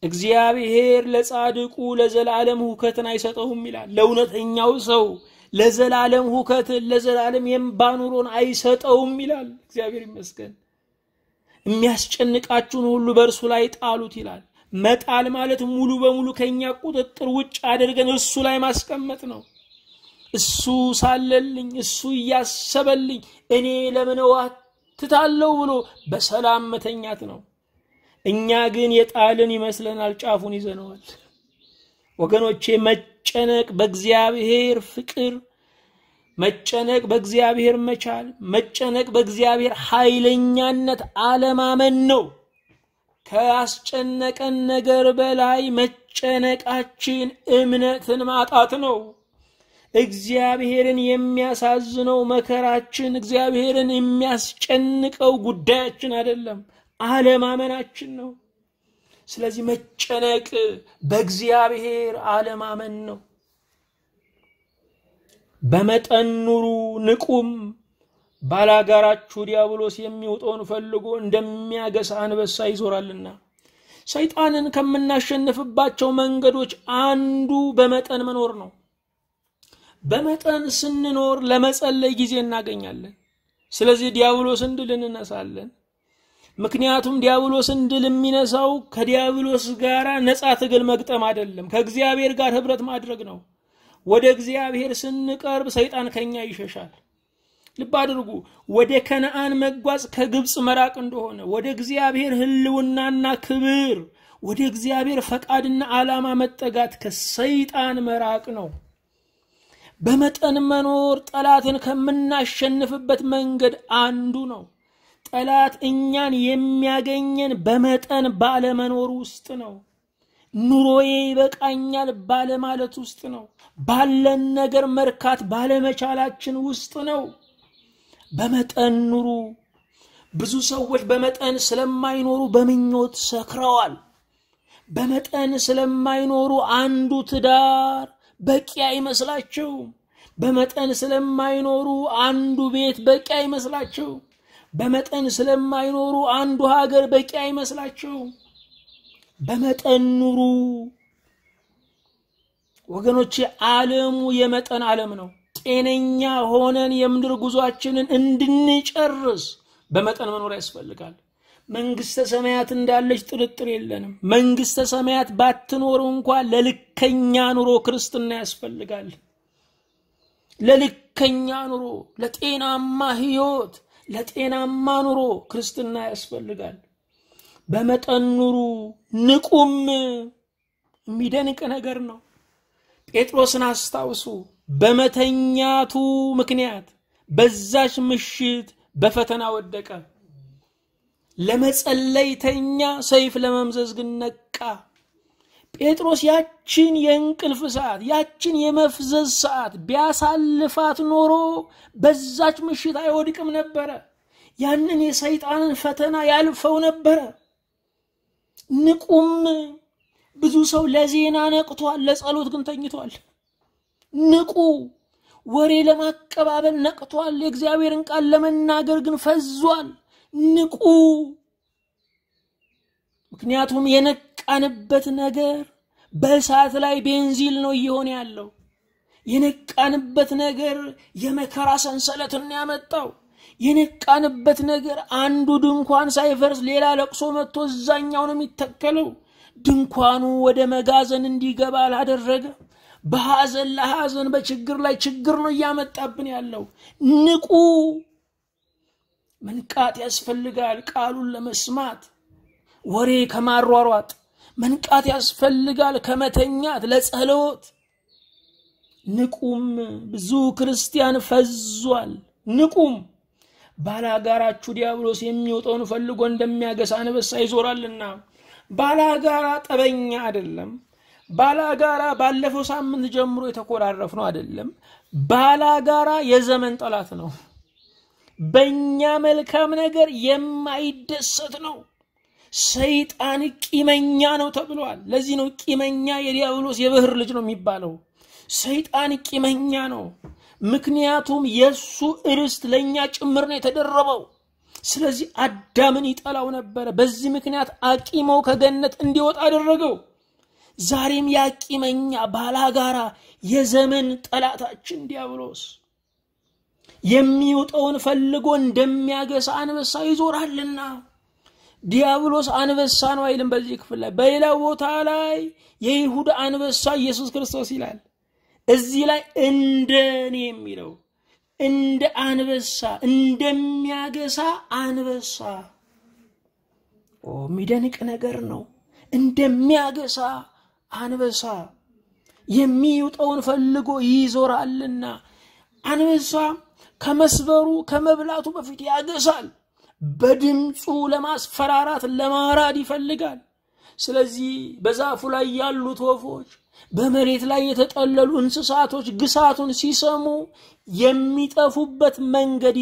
እግዚአብሔር ለጻድቁ ለዘላለም ሁከትን አይሰጠውም ይላል። ለእውነተኛው ሰው ለዘላለም ሁከትን ለዘላለም የእንባ ኑሮን አይሰጠውም ይላል። እግዚአብሔር ይመስገን። የሚያስጨንቃችሁን ሁሉ በእርሱ ላይ ጣሉት ይላል። መጣል ማለት ሙሉ በሙሉ ከኛ ቁጥጥር ውጭ አድርገን እሱ ላይ ማስቀመጥ ነው። እሱ ሳለልኝ፣ እሱ እያሰበልኝ እኔ ለምን ዋትታለሁ ብሎ በሰላም መተኛት ነው። እኛ ግን የጣልን ይመስለናል፣ ጫፉን ይዘነዋል። ወገኖቼ መጨነቅ በእግዚአብሔር ፍቅር መጨነቅ በእግዚአብሔር መቻል፣ መጨነቅ በእግዚአብሔር ኃይለኛነት አለማመን ነው። ከያስጨነቀን ነገር በላይ መጨነቃችን እምነትን ማጣት ነው። እግዚአብሔርን የሚያሳዝነው መከራችን፣ እግዚአብሔርን የሚያስጨንቀው ጉዳያችን አይደለም፣ አለማመናችን ነው። ስለዚህ መጨነቅ በእግዚአብሔር አለማመን ነው። በመጠን ኑሩ ንቁም፣ ባላጋራችሁ ዲያብሎስ የሚውጠውን ፈልጎ እንደሚያገሳ አንበሳ ይዞራልና። ሰይጣንን ከምናሸንፍባቸው መንገዶች አንዱ በመጠን መኖር ነው። በመጠን ስንኖር ለመጸለይ ጊዜ እናገኛለን። ስለዚህ ዲያብሎስን ድል እንነሳለን። ምክንያቱም ዲያብሎስን ድል የሚነሳው ከዲያብሎስ ጋር ነፃ ትግል መግጠም አይደለም፣ ከእግዚአብሔር ጋር ህብረት ማድረግ ነው። ወደ እግዚአብሔር ስንቀርብ ሰይጣን ከኛ ይሸሻል። ልብ አድርጉ። ወደ ከነአን መጓዝ ከግብፅ መራቅ እንደሆነ ወደ እግዚአብሔር ህልውናና ክብር፣ ወደ እግዚአብሔር ፈቃድና ዓላማ መጠጋት ከሰይጣን መራቅ ነው። በመጠን መኖር ጠላትን ከምናሸንፍበት መንገድ አንዱ ነው። ጠላት እኛን የሚያገኘን በመጠን ባለመኖር ውስጥ ነው። ኑሮዬ ይበቃኛል ባለማለት ውስጥ ነው። ባለን ነገር መርካት ባለመቻላችን ውስጥ ነው። በመጠን ኑሩ። ብዙ ሰዎች በመጠን ስለማይኖሩ በምኞት ሰክረዋል። በመጠን ስለማይኖሩ አንዱ ትዳር በቂ አይመስላቸው። በመጠን ስለማይኖሩ አንዱ ቤት በቂ አይመስላቸው። በመጠን ስለማይኖሩ አንዱ ሀገር በቂ አይመስላቸው። በመጠን ኑሩ ወገኖቼ። ዓለሙ የመጠን ዓለም ነው። ጤነኛ ሆነን የምድር ጉዟችንን እንድንጨርስ በመጠን መኖር ያስፈልጋል። መንግስተ ሰማያት እንዳለች ጥርጥር የለንም። መንግስተ ሰማያት ባትኖር እንኳ ለልከኛ ኑሮ ክርስትና ያስፈልጋል። ለልከኛ ኑሮ፣ ለጤናማ ህይወት፣ ለጤናማ ኑሮ ክርስትና ያስፈልጋል። በመጠን ኑሩ፣ ንቁም። የሚደንቅ ነገር ነው። ጴጥሮስን አስታውሱ። በመተኛቱ ምክንያት በዛች ምሽት በፈተና ወደቀ። ለመጸለይ ተኛ፣ ሰይፍ ለመምዘዝ ግን ነቃ። ጴጥሮስ ያችን የእንቅልፍ ሰዓት ያችን የመፍዘዝ ሰዓት ቢያሳልፋት ኖሮ በዛች ምሽት አይወድቅም ነበረ። ያንን የሰይጣንን ፈተና ያልፈው ነበረ። ንቁም። ብዙ ሰው ለዜና ነቅቷል፣ ለጸሎት ግን ተኝቷል። ንቁ። ወሬ ለማቀባበል ነቅቷል፣ የእግዚአብሔርን ቃል ለመናገር ግን ፈዟል። ንቁ። ምክንያቱም የነቃንበት ነገር በእሳት ላይ ቤንዚል ነው እየሆነ ያለው። የነቃንበት ነገር የመከራ ሰንሰለትን ያመጣው። የነቃንበት ነገር አንዱ ድንኳን ሳይፈርስ ሌላ ለቅሶ መጥቶ እዛኛው ነው የሚተከለው። ድንኳኑ ወደ መጋዘን እንዲገባ አላደረገ። በሐዘን ለሐዘን በችግር ላይ ችግር ነው እያመጣብን ያለው። ንቁ። መንቃት ያስፈልጋል። ቃሉን ለመስማት ወሬ ከማሯሯጥ መንቃት ያስፈልጋል። ከመተኛት ለጸሎት ንቁም። ብዙ ክርስቲያን ፈዟል። ንቁም። ባላጋራችሁ ዲያብሎስ የሚወጣውን ፈልጎ እንደሚያገሳ አንበሳ ይዞራልና። ባላጋራ ጠበኛ አይደለም። ባላጋራ ባለፈው ሳምንት ጀምሮ የተኮራረፍ ነው አይደለም። ባላጋራ የዘመን ጠላት ነው። በእኛ መልካም ነገር የማይደሰት ነው። ሰይጣን ቂመኛ ነው ተብሏል። ለዚህ ነው ቂመኛ የዲያብሎስ የብህር ልጅ ነው የሚባለው። ሰይጣን ቂመኛ ነው። ምክንያቱም የእሱ እርስት ለእኛ ጭምር ነው የተደረበው። ስለዚህ አዳምን ይጠላው ነበረ። በዚህ ምክንያት አቂመው ከገነት እንዲወጣ አደረገው። ዛሬም ያቂመኛ ባላጋራ የዘመን ጠላታችን ዲያብሎስ የሚውጠውን ፈልጎ እንደሚያገሳ አንበሳ ይዞራልና ዲያብሎስ አንበሳ ነው አይልም በዚህ ክፍል ላይ። በሌላ ቦታ ላይ የይሁዳ አንበሳ ኢየሱስ ክርስቶስ ይላል። እዚህ ላይ እንደኔ የሚለው እንደ አንበሳ እንደሚያገሳ አንበሳ የሚደንቅ ነገር ነው። እንደሚያገሳ አንበሳ የሚውጠውን ፈልጎ ይዞራልና አንበሳ ከመስበሩ ከመብላቱ በፊት ያገሳል። በድምፁ ለማስፈራራት ለማራድ ይፈልጋል። ስለዚህ በዛፉ ላይ ያሉት ወፎች፣ በመሬት ላይ የተጠለሉ እንስሳቶች ግሳቱን ሲሰሙ የሚጠፉበት መንገድ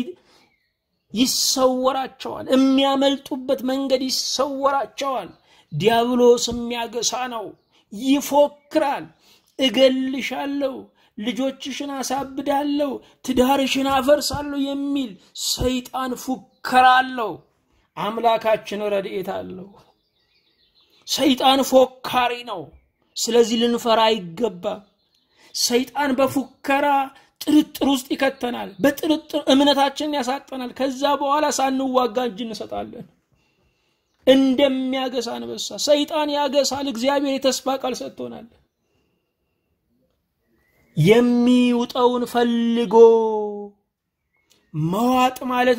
ይሰወራቸዋል። የሚያመልጡበት መንገድ ይሰወራቸዋል። ዲያብሎስ የሚያገሳ ነው። ይፎክራል። እገልሻለሁ፣ ልጆችሽን አሳብዳለሁ፣ ትዳርሽን አፈርሳለሁ የሚል ሰይጣን ፉከራ አለው። አምላካችን ረድኤት አለው። ሰይጣን ፎካሪ ነው። ስለዚህ ልንፈራ አይገባም። ሰይጣን በፉከራ ጥርጥር ውስጥ ይከተናል። በጥርጥር እምነታችንን ያሳጠናል። ከዛ በኋላ ሳንዋጋ እጅ እንሰጣለን። እንደሚያገሳ አንበሳ ሰይጣን ያገሳል። እግዚአብሔር የተስፋ ቃል ሰጥቶናል። የሚውጠውን ፈልጎ መዋጥ ማለት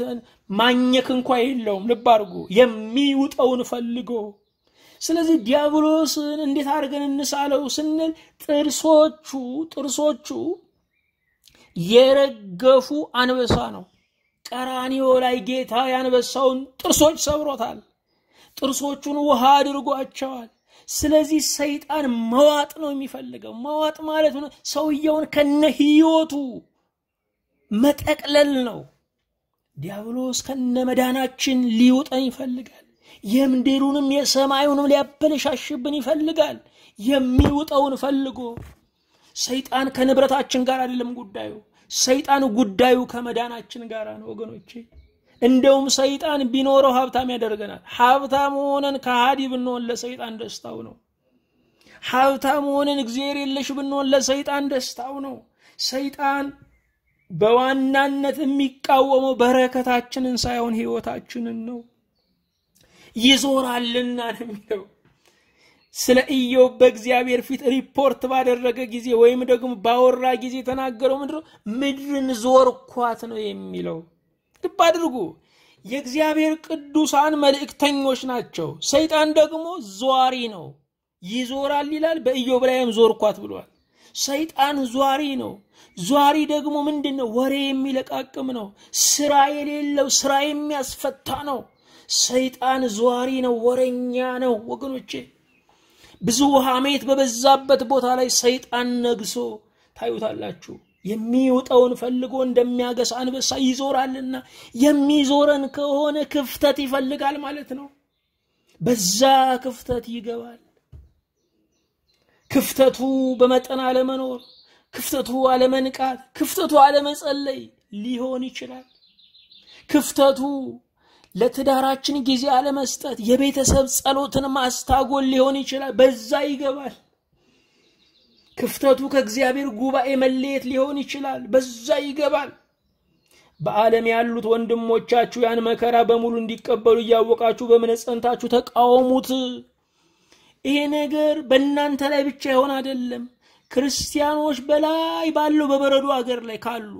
ማኘክ እንኳ የለውም። ልብ አድርጎ የሚውጠውን ፈልጎ ስለዚህ ዲያብሎስን እንዴት አድርገን እንሳለው ስንል ጥርሶቹ ጥርሶቹ የረገፉ አንበሳ ነው። ቀራኒዮ ላይ ጌታ የአንበሳውን ጥርሶች ሰብሮታል። ጥርሶቹን ውሃ አድርጓቸዋል። ስለዚህ ሰይጣን መዋጥ ነው የሚፈልገው። መዋጥ ማለት ሰውየውን ከነ ህይወቱ መጠቅለል ነው። ዲያብሎስ ከነመዳናችን ሊውጠን ይፈልጋል። የምድሩንም የሰማዩንም ሊያበለሻሽብን ይፈልጋል። የሚውጠውን ፈልጎ ሰይጣን ከንብረታችን ጋር አይደለም ጉዳዩ። ሰይጣን ጉዳዩ ከመዳናችን ጋር ነው ወገኖቼ። እንደውም ሰይጣን ቢኖረው ሀብታም ያደርገናል። ሀብታም ሆነን ከሃዲ ብንሆን ለሰይጣን ደስታው ነው። ሀብታም ሆነን እግዚአብሔር የለሽ ብንሆን ለሰይጣን ደስታው ነው። ሰይጣን በዋናነት የሚቃወመው በረከታችንን ሳይሆን ህይወታችንን ነው። ይዞራልና ነው የሚለው። ስለ ኢዮብ በእግዚአብሔር ፊት ሪፖርት ባደረገ ጊዜ ወይም ደግሞ ባወራ ጊዜ የተናገረው ምንድነው? ምድርን ዞርኳት ነው የሚለው። ልብ አድርጉ። የእግዚአብሔር ቅዱሳን መልእክተኞች ናቸው። ሰይጣን ደግሞ ዟሪ ነው። ይዞራል ይላል። በኢዮብ ላይም ዞርኳት ብሏል። ሰይጣን ዟሪ ነው። ዟሪ ደግሞ ምንድን ነው? ወሬ የሚለቃቅም ነው። ስራ የሌለው ስራ የሚያስፈታ ነው። ሰይጣን ዟሪ ነው፣ ወረኛ ነው ወገኖቼ። ብዙ ሐሜት በበዛበት ቦታ ላይ ሰይጣን ነግሶ ታዩታላችሁ። የሚውጠውን ፈልጎ እንደሚያገሳ አንበሳ ይዞራልና የሚዞረን ከሆነ ክፍተት ይፈልጋል ማለት ነው። በዛ ክፍተት ይገባል። ክፍተቱ በመጠን አለመኖር፣ ክፍተቱ አለመንቃት፣ ክፍተቱ አለመጸለይ ሊሆን ይችላል። ክፍተቱ ለትዳራችን ጊዜ አለመስጠት፣ የቤተሰብ ጸሎትን ማስታጎል ሊሆን ይችላል። በዛ ይገባል። ክፍተቱ ከእግዚአብሔር ጉባኤ መለየት ሊሆን ይችላል። በዛ ይገባል። በዓለም ያሉት ወንድሞቻችሁ ያን መከራ በሙሉ እንዲቀበሉ እያወቃችሁ በእምነት ተቃወሙት። ይሄ ነገር በእናንተ ላይ ብቻ ይሆን አይደለም። ክርስቲያኖች በላይ ባለው በበረዶ አገር ላይ ካሉ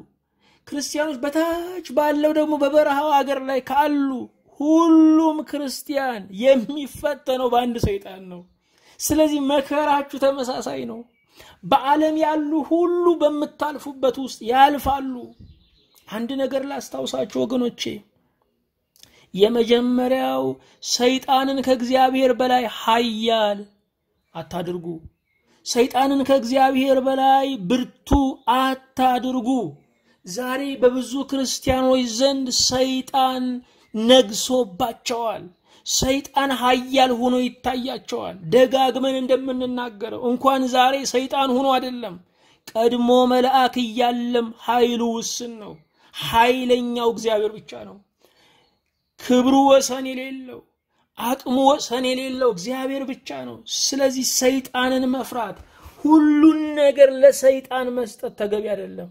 ክርስቲያኖች በታች ባለው ደግሞ በበረሃው አገር ላይ ካሉ ሁሉም ክርስቲያን የሚፈተነው በአንድ ሰይጣን ነው። ስለዚህ መከራችሁ ተመሳሳይ ነው። በዓለም ያሉ ሁሉ በምታልፉበት ውስጥ ያልፋሉ። አንድ ነገር ላስታውሳችሁ ወገኖቼ፣ የመጀመሪያው ሰይጣንን ከእግዚአብሔር በላይ ኃያል አታድርጉ። ሰይጣንን ከእግዚአብሔር በላይ ብርቱ አታድርጉ። ዛሬ በብዙ ክርስቲያኖች ዘንድ ሰይጣን ነግሶባቸዋል። ሰይጣን ኃያል ሆኖ ይታያቸዋል። ደጋግመን እንደምንናገረው እንኳን ዛሬ ሰይጣን ሆኖ አይደለም፣ ቀድሞ መልአክ እያለም ኃይሉ ውስን ነው። ኃይለኛው እግዚአብሔር ብቻ ነው። ክብሩ ወሰን የሌለው አቅሙ ወሰን የሌለው እግዚአብሔር ብቻ ነው። ስለዚህ ሰይጣንን መፍራት፣ ሁሉን ነገር ለሰይጣን መስጠት ተገቢ አይደለም።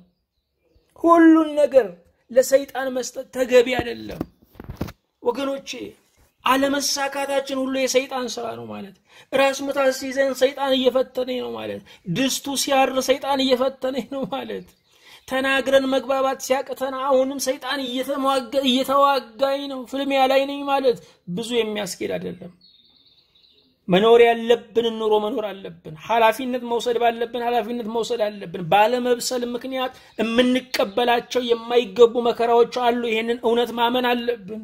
ሁሉን ነገር ለሰይጣን መስጠት ተገቢ አይደለም ወገኖቼ። አለመሳካታችን ሁሉ የሰይጣን ስራ ነው ማለት። ራስ ምታት ሲይዘን ሰይጣን እየፈተነኝ ነው ማለት። ድስቱ ሲያር ሰይጣን እየፈተነኝ ነው ማለት። ተናግረን መግባባት ሲያቅተን አሁንም ሰይጣን እየተዋጋኝ ነው፣ ፍልሚያ ላይ ነኝ ማለት ብዙ የሚያስኬድ አይደለም። መኖር ያለብን ኑሮ መኖር አለብን። ኃላፊነት መውሰድ ባለብን ኃላፊነት መውሰድ አለብን። ባለመብሰል ምክንያት የምንቀበላቸው የማይገቡ መከራዎች አሉ። ይሄንን እውነት ማመን አለብን።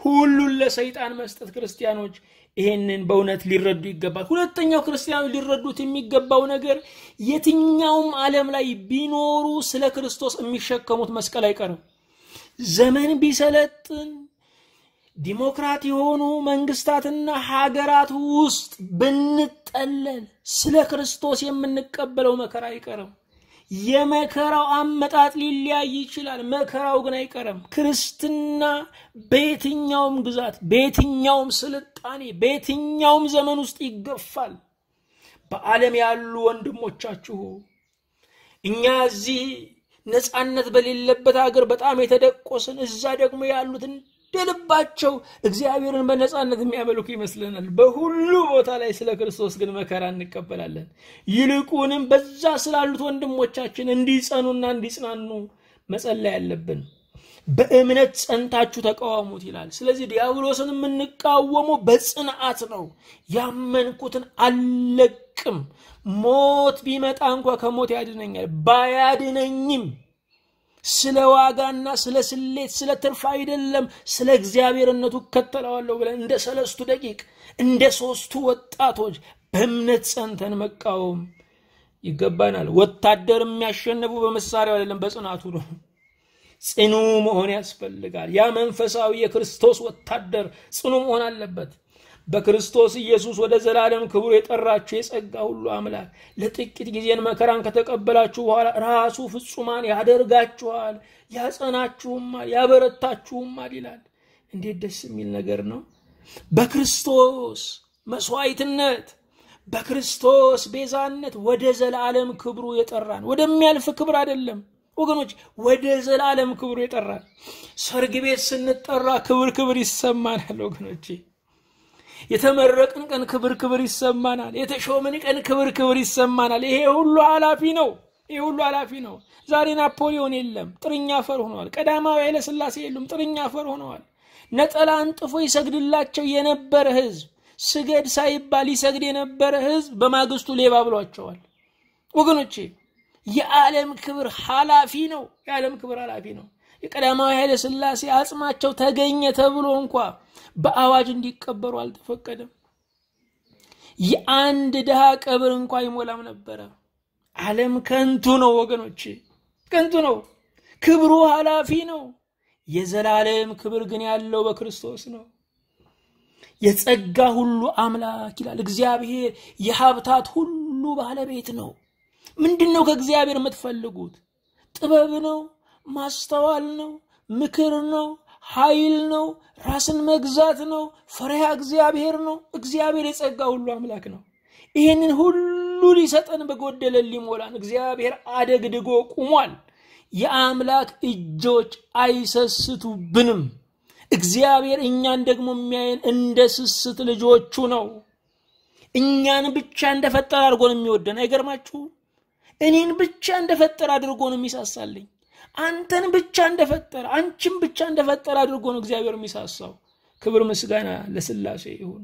ሁሉን ለሰይጣን መስጠት ክርስቲያኖች ይሄንን በእውነት ሊረዱ ይገባል። ሁለተኛው ክርስቲያኖች ሊረዱት የሚገባው ነገር የትኛውም ዓለም ላይ ቢኖሩ ስለ ክርስቶስ የሚሸከሙት መስቀል አይቀርም። ዘመን ቢሰለጥን ዲሞክራት የሆኑ መንግስታትና ሀገራት ውስጥ ብንጠለል ስለ ክርስቶስ የምንቀበለው መከራ አይቀርም። የመከራው አመጣጥ ሊለያይ ይችላል። መከራው ግን አይቀርም። ክርስትና በየትኛውም ግዛት፣ በየትኛውም ስልጣኔ፣ በየትኛውም ዘመን ውስጥ ይገፋል። በዓለም ያሉ ወንድሞቻችሁ እኛ እዚህ ነፃነት በሌለበት ሀገር በጣም የተደቆስን፣ እዛ ደግሞ ያሉት እንደልባቸው እግዚአብሔርን በነፃነት የሚያመልኩ ይመስለናል። በሁሉ ቦታ ላይ ስለ ክርስቶስ ግን መከራ እንቀበላለን። ይልቁንም በዛ ስላሉት ወንድሞቻችን እንዲጸኑና እንዲጽናኑ መጸለይ ያለብን። በእምነት ጸንታችሁ ተቃወሙት ይላል። ስለዚህ ዲያብሎስን የምንቃወመው በጽንዓት ነው። ያመንኩትን አልለቅም። ሞት ቢመጣ እንኳ ከሞት ያድነኛል። ባያድነኝም ስለ ዋጋና ስለ ስሌት ስለ ትርፍ አይደለም፣ ስለ እግዚአብሔርነቱ እከተለዋለሁ ብለን እንደ ሰለስቱ ደቂቅ እንደ ሶስቱ ወጣቶች በእምነት ጸንተን መቃወም ይገባናል። ወታደር የሚያሸንፉ በመሳሪያው አይደለም፣ በጽናቱ ነው። ጽኑ መሆን ያስፈልጋል። ያ መንፈሳዊ የክርስቶስ ወታደር ጽኑ መሆን አለበት። በክርስቶስ ኢየሱስ ወደ ዘላለም ክብሩ የጠራችሁ የጸጋ ሁሉ አምላክ ለጥቂት ጊዜን መከራን ከተቀበላችሁ በኋላ ራሱ ፍጹማን ያደርጋችኋል፣ ያጸናችሁማል፣ ያበረታችሁማል ይላል። እንዴት ደስ የሚል ነገር ነው! በክርስቶስ መስዋዕትነት በክርስቶስ ቤዛነት ወደ ዘላለም ክብሩ የጠራን ወደሚያልፍ ክብር አይደለም ወገኖች፣ ወደ ዘላለም ክብሩ የጠራን። ሰርግ ቤት ስንጠራ ክብር ክብር ይሰማናል ወገኖቼ። የተመረቅን ቀን ክብር ክብር ይሰማናል። የተሾምን ቀን ክብር ክብር ይሰማናል። ይሄ ሁሉ ኃላፊ ነው። ይሄ ሁሉ ኃላፊ ነው። ዛሬ ናፖሊዮን የለም፣ ጥርኛ አፈር ሆነዋል። ቀዳማዊ ኃይለ ሥላሴ የሉም፣ ጥርኛ አፈር ሆነዋል። ነጠላ አንጥፎ ይሰግድላቸው የነበረ ህዝብ ስገድ ሳይባል ይሰግድ የነበረ ህዝብ በማግስቱ ሌባ ብሏቸዋል። ወገኖቼ የዓለም ክብር ኃላፊ ነው። የዓለም ክብር ኃላፊ ነው። የቀዳማዊ ኃይለ ሥላሴ አጽማቸው ተገኘ ተብሎ እንኳ በአዋጅ እንዲቀበሩ አልተፈቀደም። የአንድ ድሃ ቀብር እንኳ አይሞላም ነበረ። ዓለም ከንቱ ነው ወገኖቼ፣ ከንቱ ነው። ክብሩ ኃላፊ ነው። የዘላለም ክብር ግን ያለው በክርስቶስ ነው። የጸጋ ሁሉ አምላክ ይላል እግዚአብሔር። የሀብታት ሁሉ ባለቤት ነው። ምንድን ነው ከእግዚአብሔር የምትፈልጉት? ጥበብ ነው፣ ማስተዋል ነው፣ ምክር ነው፣ ኃይል ነው፣ ራስን መግዛት ነው፣ ፈሪሃ እግዚአብሔር ነው። እግዚአብሔር የጸጋ ሁሉ አምላክ ነው። ይህንን ሁሉ ሊሰጠን በጎደለን ሊሞላን እግዚአብሔር አደግድጎ ቁሟል። የአምላክ እጆች አይሰስቱብንም። እግዚአብሔር እኛን ደግሞ የሚያየን እንደ ስስት ልጆቹ ነው። እኛን ብቻ እንደፈጠረ አድርጎ ነው የሚወደን። አይገርማችሁም? እኔን ብቻ እንደፈጠረ አድርጎ ነው የሚሳሳልኝ። አንተን ብቻ እንደፈጠረ፣ አንቺን ብቻ እንደፈጠረ አድርጎ ነው እግዚአብሔር የሚሳሳው። ክብር ምስጋና ለሥላሴ ይሁን።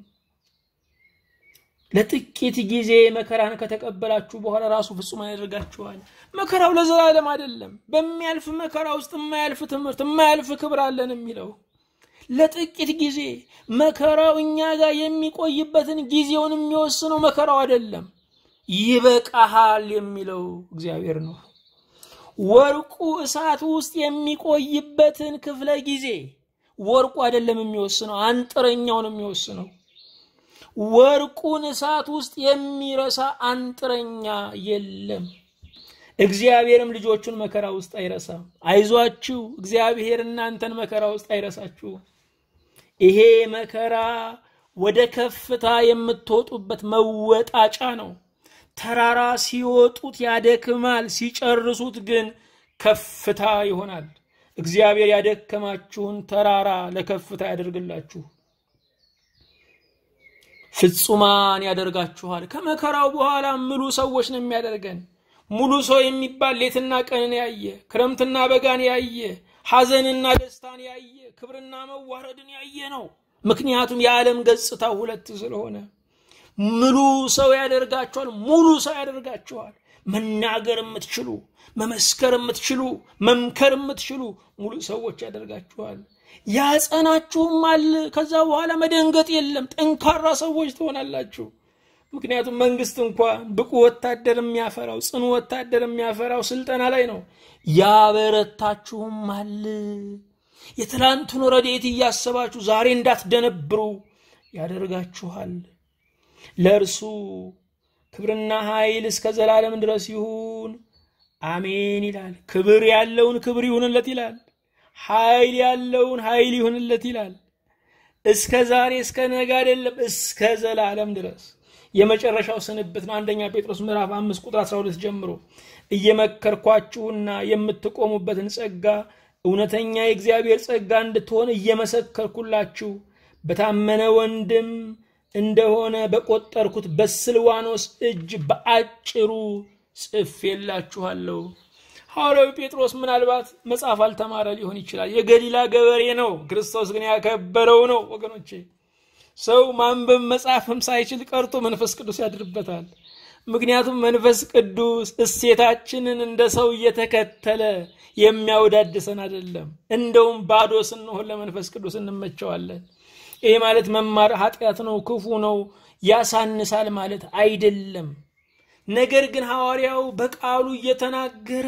ለጥቂት ጊዜ መከራን ከተቀበላችሁ በኋላ ራሱ ፍጹም ያደርጋችኋል። መከራው ለዘላለም አይደለም። በሚያልፍ መከራ ውስጥ የማያልፍ ትምህርት፣ የማያልፍ ክብር አለን የሚለው ለጥቂት ጊዜ መከራው እኛ ጋር የሚቆይበትን ጊዜውን የሚወስነው መከራው አይደለም፣ ይበቃሃል የሚለው እግዚአብሔር ነው። ወርቁ እሳት ውስጥ የሚቆይበትን ክፍለ ጊዜ ወርቁ አይደለም የሚወስነው፣ አንጥረኛው ነው የሚወስነው። ወርቁን እሳት ውስጥ የሚረሳ አንጥረኛ የለም። እግዚአብሔርም ልጆቹን መከራ ውስጥ አይረሳም። አይዟችሁ፣ እግዚአብሔር እናንተን መከራ ውስጥ አይረሳችሁ። ይሄ መከራ ወደ ከፍታ የምትወጡበት መወጣጫ ነው። ተራራ ሲወጡት ያደክማል፣ ሲጨርሱት ግን ከፍታ ይሆናል። እግዚአብሔር ያደከማችሁን ተራራ ለከፍታ ያደርግላችሁ፣ ፍጹማን ያደርጋችኋል። ከመከራው በኋላ ምሉ ሰዎች ነው የሚያደርገን። ሙሉ ሰው የሚባል ሌትና ቀንን ያየ ክረምትና በጋን ያየ ሐዘንና ደስታን ያየ ክብርና መዋረድን ያየ ነው። ምክንያቱም የዓለም ገጽታ ሁለት ስለሆነ ሙሉ ሰው ያደርጋችኋል። ሙሉ ሰው ያደርጋችኋል። መናገር የምትችሉ መመስከር የምትችሉ መምከር የምትችሉ ሙሉ ሰዎች ያደርጋችኋል። ያጸናችሁማል። ከዛ በኋላ መደንገጥ የለም። ጠንካራ ሰዎች ትሆናላችሁ። ምክንያቱም መንግስት እንኳን ብቁ ወታደር የሚያፈራው ጽኑ ወታደር የሚያፈራው ስልጠና ላይ ነው። ያበረታችሁማል። የትላንቱን ረድኤት እያሰባችሁ ዛሬ እንዳትደነብሩ ያደርጋችኋል። ለእርሱ ክብርና ኃይል እስከ ዘላለም ድረስ ይሁን አሜን ይላል። ክብር ያለውን ክብር ይሁንለት ይላል። ኃይል ያለውን ኃይል ይሁንለት ይላል። እስከ ዛሬ እስከ ነገ አይደለም፣ እስከ ዘላለም ድረስ የመጨረሻው ስንብት ነው። አንደኛ ጴጥሮስ ምዕራፍ አምስት ቁጥር 12 ጀምሮ እየመከርኳችሁና የምትቆሙበትን ጸጋ እውነተኛ የእግዚአብሔር ጸጋ እንድትሆን እየመሰከርኩላችሁ በታመነ ወንድም እንደሆነ በቆጠርኩት በስልዋኖስ እጅ በአጭሩ ጽፌላችኋለሁ። ሐዋርያዊ ጴጥሮስ ምናልባት መጽሐፍ አልተማረ ሊሆን ይችላል። የገሊላ ገበሬ ነው። ክርስቶስ ግን ያከበረው ነው። ወገኖቼ ሰው ማንበብ መጻፍም ሳይችል ቀርቶ መንፈስ ቅዱስ ያድርበታል። ምክንያቱም መንፈስ ቅዱስ እሴታችንን እንደ ሰው እየተከተለ የሚያወዳድሰን አይደለም። እንደውም ባዶ ስንሆን ለመንፈስ ቅዱስ እንመቸዋለን። ይህ ማለት መማር ኃጢአት ነው፣ ክፉ ነው፣ ያሳንሳል ማለት አይደለም። ነገር ግን ሐዋርያው በቃሉ እየተናገረ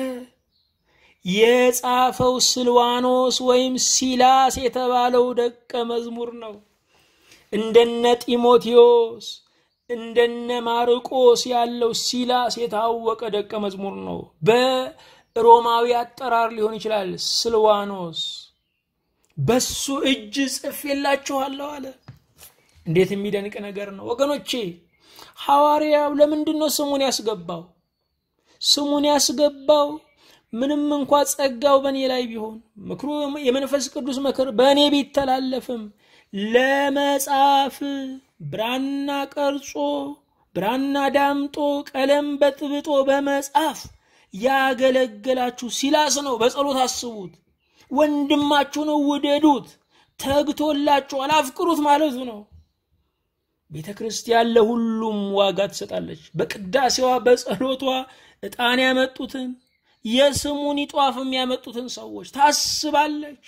የጻፈው ስልዋኖስ ወይም ሲላስ የተባለው ደቀ መዝሙር ነው። እንደነ ጢሞቴዎስ እንደነ ማርቆስ ያለው ሲላስ የታወቀ ደቀ መዝሙር ነው። በሮማዊ አጠራር ሊሆን ይችላል ስልዋኖስ። በሱ እጅ ጽፌላችኋለሁ አለ። እንዴት የሚደንቅ ነገር ነው ወገኖቼ! ሐዋርያው ለምንድን ነው ስሙን ያስገባው? ስሙን ያስገባው ምንም እንኳ ጸጋው በእኔ ላይ ቢሆን ምክሩ የመንፈስ ቅዱስ ምክር በእኔ ቢተላለፍም ለመጻፍ ብራና ቀርጾ ብራና ዳምጦ ቀለም በጥብጦ በመጻፍ ያገለገላችሁ ሲላስ ነው። በጸሎት አስቡት። ወንድማችሁ ነው፣ ውደዱት። ተግቶላችኋል፣ አፍቅሩት ማለቱ ነው። ቤተ ክርስቲያን ለሁሉም ዋጋ ትሰጣለች። በቅዳሴዋ በጸሎቷ ዕጣን ያመጡትን የስሙን ጧፍም ያመጡትን ሰዎች ታስባለች።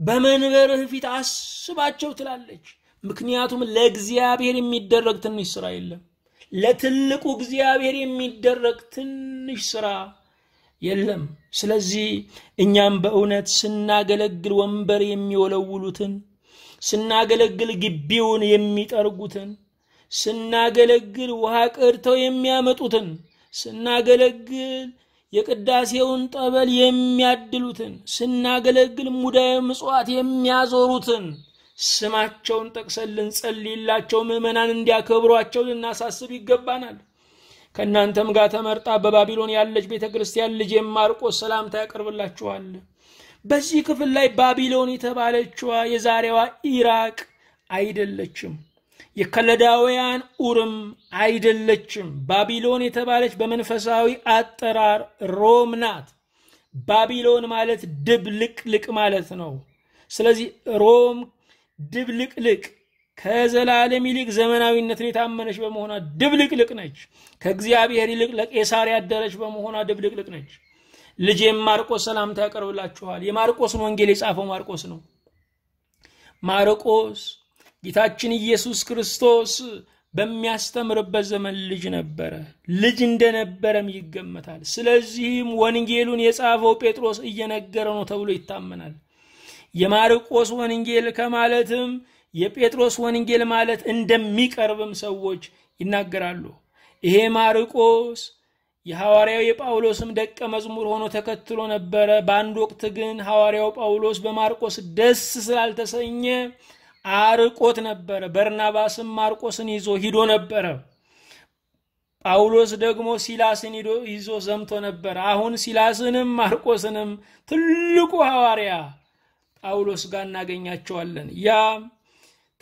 በመንበርህ ፊት አስባቸው ትላለች። ምክንያቱም ለእግዚአብሔር የሚደረግ ትንሽ ስራ የለም። ለትልቁ እግዚአብሔር የሚደረግ ትንሽ ስራ የለም። ስለዚህ እኛም በእውነት ስናገለግል ወንበር የሚወለውሉትን፣ ስናገለግል ግቢውን የሚጠርጉትን፣ ስናገለግል ውሃ ቀድተው የሚያመጡትን፣ ስናገለግል የቅዳሴውን ጠበል የሚያድሉትን፣ ስናገለግል ሙዳየ ምጽዋት የሚያዞሩትን ስማቸውን ጠቅሰን ልንጸልይላቸው ምዕመናን እንዲያከብሯቸው ልናሳስብ ይገባናል። ከእናንተም ጋር ተመርጣ በባቢሎን ያለች ቤተ ክርስቲያን ልጄ ማርቆስ ሰላምታ ያቀርብላችኋል። በዚህ ክፍል ላይ ባቢሎን የተባለችዋ የዛሬዋ ኢራቅ አይደለችም። የከለዳውያን ኡርም አይደለችም። ባቢሎን የተባለች በመንፈሳዊ አጠራር ሮም ናት። ባቢሎን ማለት ድብልቅልቅ ማለት ነው። ስለዚህ ሮም ድብልቅልቅ ከዘላለም ይልቅ ዘመናዊነትን የታመነች በመሆኗ ድብልቅልቅ ነች። ከእግዚአብሔር ይልቅ ለቄሳር ያደረች በመሆኗ ድብልቅልቅ ነች። ልጄም ማርቆስ ሰላምታ ያቀርብላችኋል። የማርቆስን ወንጌል የጻፈው ማርቆስ ነው። ማርቆስ ጌታችን ኢየሱስ ክርስቶስ በሚያስተምርበት ዘመን ልጅ ነበረ። ልጅ እንደነበረም ይገመታል። ስለዚህም ወንጌሉን የጻፈው ጴጥሮስ እየነገረ ነው ተብሎ ይታመናል። የማርቆስ ወንጌል ከማለትም የጴጥሮስ ወንጌል ማለት እንደሚቀርብም ሰዎች ይናገራሉ። ይሄ ማርቆስ የሐዋርያው የጳውሎስም ደቀ መዝሙር ሆኖ ተከትሎ ነበረ። በአንድ ወቅት ግን ሐዋርያው ጳውሎስ በማርቆስ ደስ ስላልተሰኘ አርቆት ነበረ። በርናባስም ማርቆስን ይዞ ሂዶ ነበረ። ጳውሎስ ደግሞ ሲላስን ይዞ ዘምቶ ነበረ። አሁን ሲላስንም ማርቆስንም ትልቁ ሐዋርያ ጳውሎስ ጋር እናገኛቸዋለን። ያ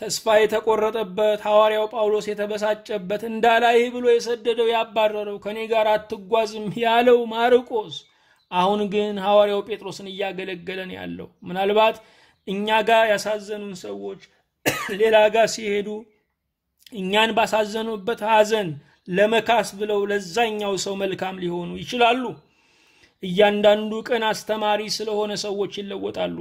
ተስፋ የተቆረጠበት ሐዋርያው ጳውሎስ የተበሳጨበት እንዳላይህ ብሎ የሰደደው ያባረረው ከኔ ጋር አትጓዝም ያለው ማርቆስ አሁን ግን ሐዋርያው ጴጥሮስን እያገለገለን ያለው ምናልባት እኛ ጋር ያሳዘኑን ሰዎች ሌላ ጋር ሲሄዱ እኛን ባሳዘኑበት ሐዘን ለመካስ ብለው ለዛኛው ሰው መልካም ሊሆኑ ይችላሉ። እያንዳንዱ ቀን አስተማሪ ስለሆነ ሰዎች ይለወጣሉ።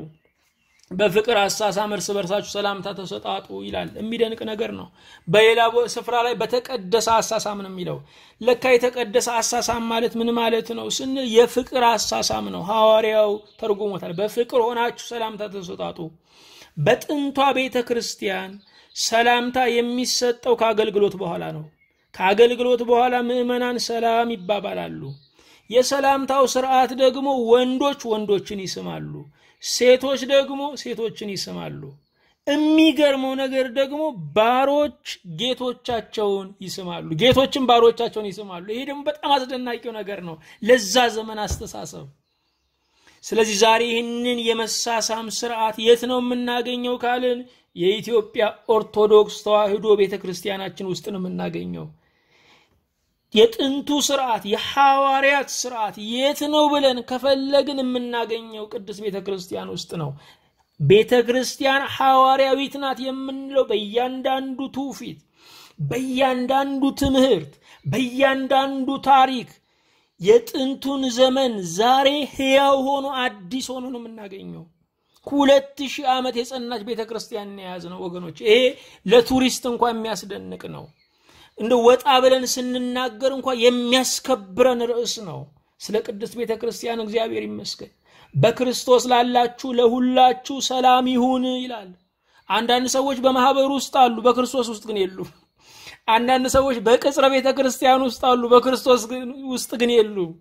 በፍቅር አሳሳም እርስ በርሳችሁ ሰላምታ ተሰጣጡ ይላል። የሚደንቅ ነገር ነው። በሌላ ስፍራ ላይ በተቀደሰ አሳሳም ነው የሚለው። ለካ የተቀደሰ አሳሳም ማለት ምን ማለት ነው ስንል የፍቅር አሳሳም ነው። ሐዋርያው ተርጉሞታል። በፍቅር ሆናችሁ ሰላምታ ተሰጣጡ። በጥንቷ ቤተ ክርስቲያን ሰላምታ የሚሰጠው ከአገልግሎት በኋላ ነው። ከአገልግሎት በኋላ ምዕመናን ሰላም ይባባላሉ። የሰላምታው ስርዓት ደግሞ ወንዶች ወንዶችን ይስማሉ፣ ሴቶች ደግሞ ሴቶችን ይስማሉ። የሚገርመው ነገር ደግሞ ባሮች ጌቶቻቸውን ይስማሉ፣ ጌቶችን ባሮቻቸውን ይስማሉ። ይሄ ደግሞ በጣም አስደናቂው ነገር ነው ለዛ ዘመን አስተሳሰብ። ስለዚህ ዛሬ ይህንን የመሳሳም ስርዓት የት ነው የምናገኘው ካልን የኢትዮጵያ ኦርቶዶክስ ተዋሕዶ ቤተ ክርስቲያናችን ውስጥ ነው የምናገኘው። የጥንቱ ስርዓት የሐዋርያት ስርዓት የት ነው ብለን ከፈለግን የምናገኘው ቅዱስ ቤተ ክርስቲያን ውስጥ ነው። ቤተ ክርስቲያን ሐዋርያዊት ናት የምንለው በእያንዳንዱ ትውፊት፣ በእያንዳንዱ ትምህርት፣ በእያንዳንዱ ታሪክ የጥንቱን ዘመን ዛሬ ሕያው ሆኖ አዲስ ሆኖ ነው የምናገኘው። ሁለት ሺህ ዓመት የጸናች ቤተ ክርስቲያን የያዝ ነው ወገኖች። ይሄ ለቱሪስት እንኳ የሚያስደንቅ ነው። እንደ ወጣ ብለን ስንናገር እንኳ የሚያስከብረን ርዕስ ነው። ስለ ቅድስት ቤተ ክርስቲያን እግዚአብሔር ይመስገን። በክርስቶስ ላላችሁ ለሁላችሁ ሰላም ይሁን ይላል። አንዳንድ ሰዎች በማህበር ውስጥ አሉ፣ በክርስቶስ ውስጥ ግን የሉም። አንዳንድ ሰዎች በቅጽረ ቤተ ክርስቲያን ውስጥ አሉ፣ በክርስቶስ ውስጥ ግን የሉም።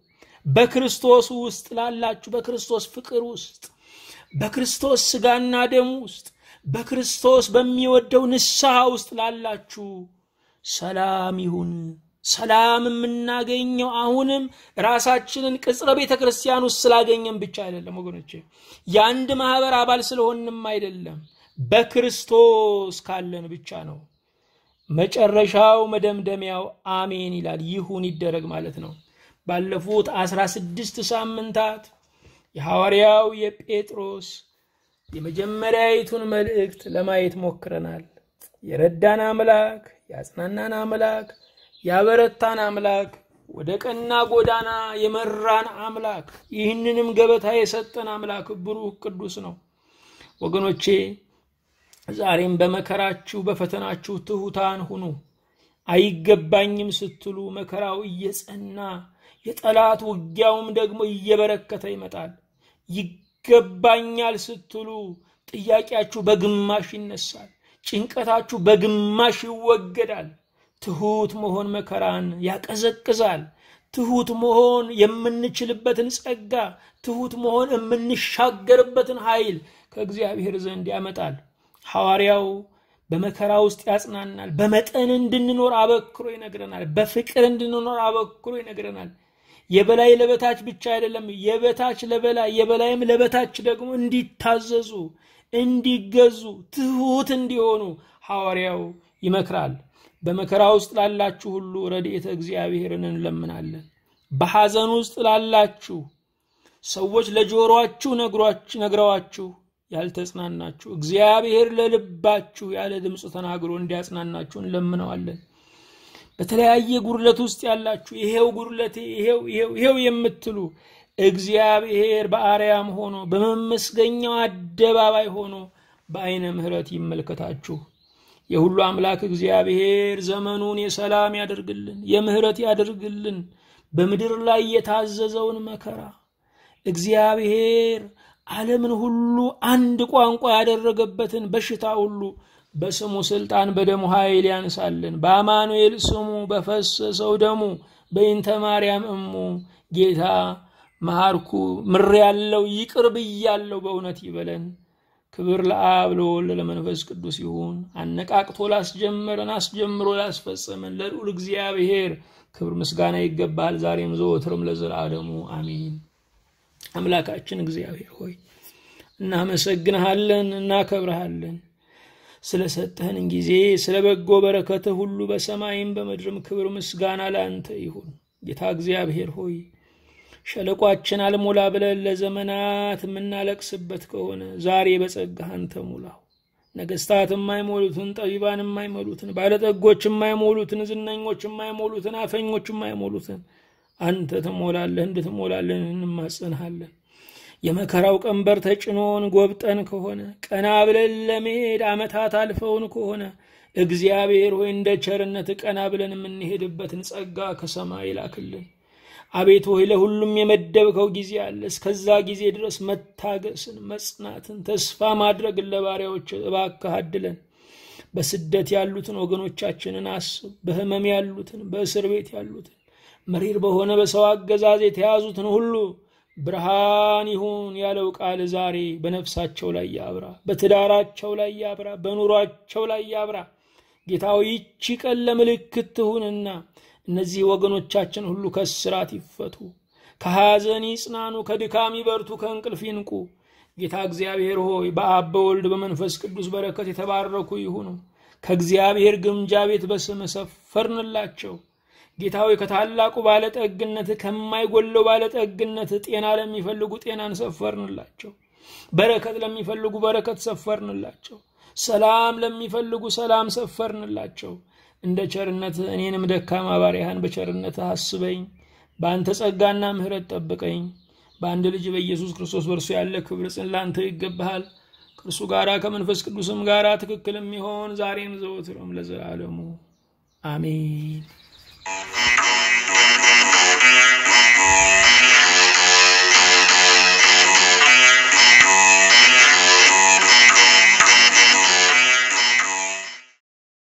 በክርስቶስ ውስጥ ላላችሁ በክርስቶስ ፍቅር ውስጥ በክርስቶስ ስጋና ደም ውስጥ በክርስቶስ በሚወደው ንስሐ ውስጥ ላላችሁ ሰላም ይሁን። ሰላም የምናገኘው አሁንም ራሳችንን ቅጽረ ቤተ ክርስቲያን ውስጥ ስላገኘን ብቻ አይደለም ወገኖቼ፣ የአንድ ማህበር አባል ስለሆንም አይደለም፣ በክርስቶስ ካለን ብቻ ነው። መጨረሻው መደምደሚያው አሜን ይላል። ይሁን ይደረግ ማለት ነው። ባለፉት አስራ ስድስት ሳምንታት የሐዋርያው የጴጥሮስ የመጀመሪያዊቱን መልእክት ለማየት ሞክረናል። የረዳን አምላክ፣ ያጽናናን አምላክ፣ ያበረታን አምላክ፣ ወደ ቀና ጎዳና የመራን አምላክ፣ ይህንንም ገበታ የሰጠን አምላክ ብሩህ ቅዱስ ነው። ወገኖቼ ዛሬም በመከራችሁ በፈተናችሁ ትሑታን ሁኑ። አይገባኝም ስትሉ መከራው እየጸና የጠላት ውጊያውም ደግሞ እየበረከተ ይመጣል። ይገባኛል ስትሉ ጥያቄያችሁ በግማሽ ይነሳል። ጭንቀታችሁ በግማሽ ይወገዳል። ትሑት መሆን መከራን ያቀዘቅዛል። ትሑት መሆን የምንችልበትን ጸጋ፣ ትሑት መሆን የምንሻገርበትን ኃይል ከእግዚአብሔር ዘንድ ያመጣል። ሐዋርያው በመከራ ውስጥ ያጽናናል። በመጠን እንድንኖር አበክሮ ይነግረናል። በፍቅር እንድንኖር አበክሮ ይነግረናል። የበላይ ለበታች ብቻ አይደለም፣ የበታች ለበላይ የበላይም ለበታች ደግሞ እንዲታዘዙ፣ እንዲገዙ፣ ትሑት እንዲሆኑ ሐዋርያው ይመክራል። በመከራ ውስጥ ላላችሁ ሁሉ ረድኤተ እግዚአብሔርን እንለምናለን። በሐዘን ውስጥ ላላችሁ ሰዎች ለጆሮአችሁ ነግረዋችሁ ያልተጽናናችሁ እግዚአብሔር ለልባችሁ ያለ ድምፅ ተናግሮ እንዲያጽናናችሁ እንለምነዋለን። በተለያየ ጉድለት ውስጥ ያላችሁ ይሄው ጉድለቴ ይሄው ይሄው ይሄው የምትሉ እግዚአብሔር በአርያም ሆኖ በመመስገኛው አደባባይ ሆኖ በአይነ ምሕረት ይመልከታችሁ። የሁሉ አምላክ እግዚአብሔር ዘመኑን የሰላም ያደርግልን፣ የምሕረት ያደርግልን። በምድር ላይ የታዘዘውን መከራ እግዚአብሔር ዓለምን ሁሉ አንድ ቋንቋ ያደረገበትን በሽታ ሁሉ በስሙ ስልጣን በደሙ ኃይል ያንሳልን። በአማኑኤል ስሙ በፈሰሰው ደሙ በኢንተ ማርያም እሙ ጌታ መሐርኩ ምር ያለው ይቅር ብያለው በእውነት ይበለን። ክብር ለአብ ለወልድ ለመንፈስ ቅዱስ ይሁን። አነቃቅቶ ላስጀመረን አስጀምሮ ላስፈጸመን ለልዑል እግዚአብሔር ክብር ምስጋና ይገባል፣ ዛሬም ዘወትርም ለዘላለሙ አሚን። አምላካችን እግዚአብሔር ሆይ እናመሰግንሃለን፣ እናከብረሃለን ስለሰጠህን ጊዜ ስለ በጎ በረከትህ ሁሉ በሰማይም በምድርም ክብር ምስጋና ለአንተ ይሁን። ጌታ እግዚአብሔር ሆይ ሸለቋችን አልሞላ ብለን ለዘመናት የምናለቅስበት ከሆነ ዛሬ በጸጋህ አንተ ሙላው። ነገስታት የማይሞሉትን፣ ጠቢባን የማይሞሉትን፣ ባለጠጎች የማይሞሉትን፣ ዝነኞች የማይሞሉትን፣ አፈኞች የማይሞሉትን አንተ ትሞላለህ። እንድትሞላለን እንማጸንሃለን። የመከራው ቀንበር ተጭኖን ጎብጠን ከሆነ ቀና ብለን ለመሄድ ዓመታት አልፈውን ከሆነ እግዚአብሔር ሆይ እንደ ቸርነት ቀና ብለን የምንሄድበትን ጸጋ ከሰማይ ላክልን። አቤት ሆይ ለሁሉም የመደብከው ጊዜ አለ። እስከዛ ጊዜ ድረስ መታገስን፣ መጽናትን፣ ተስፋ ማድረግን ለባሪያዎች እባክህ አድለን። በስደት ያሉትን ወገኖቻችንን አስብ። በህመም ያሉትን፣ በእስር ቤት ያሉትን፣ መሪር በሆነ በሰው አገዛዝ የተያዙትን ሁሉ ብርሃን ይሁን ያለው ቃል ዛሬ በነፍሳቸው ላይ ያብራ፣ በትዳራቸው ላይ ያብራ፣ በኑሯቸው ላይ ያብራ። ጌታው ይቺ ቀን ለምልክት ትሁንና እነዚህ ወገኖቻችን ሁሉ ከስራት ይፈቱ፣ ከሐዘን ይጽናኑ፣ ከድካም ይበርቱ፣ ከእንቅልፍ ይንቁ። ጌታ እግዚአብሔር ሆይ በአብ በወልድ በመንፈስ ቅዱስ በረከት የተባረኩ ይሁኑ። ከእግዚአብሔር ግምጃ ቤት በስም ሰፈርንላቸው። ጌታዊ ከታላቁ ባለጠግነት ከማይጎለው ባለጠግነት ጤና ለሚፈልጉ ጤናን ሰፈርንላቸው። በረከት ለሚፈልጉ በረከት ሰፈርንላቸው። ሰላም ለሚፈልጉ ሰላም ሰፈርንላቸው። እንደ ቸርነት እኔንም ደካማ ባሪያህን በቸርነት አስበኝ። በአንተ ጸጋና ምሕረት ጠብቀኝ። በአንድ ልጅ በኢየሱስ ክርስቶስ በእርሱ ያለ ክብር ላንተ ይገባሃል። ከእርሱ ጋራ ከመንፈስ ቅዱስም ጋር ትክክል ይሆን ዛሬም ዘወትርም ለዘላለሙ አሜን።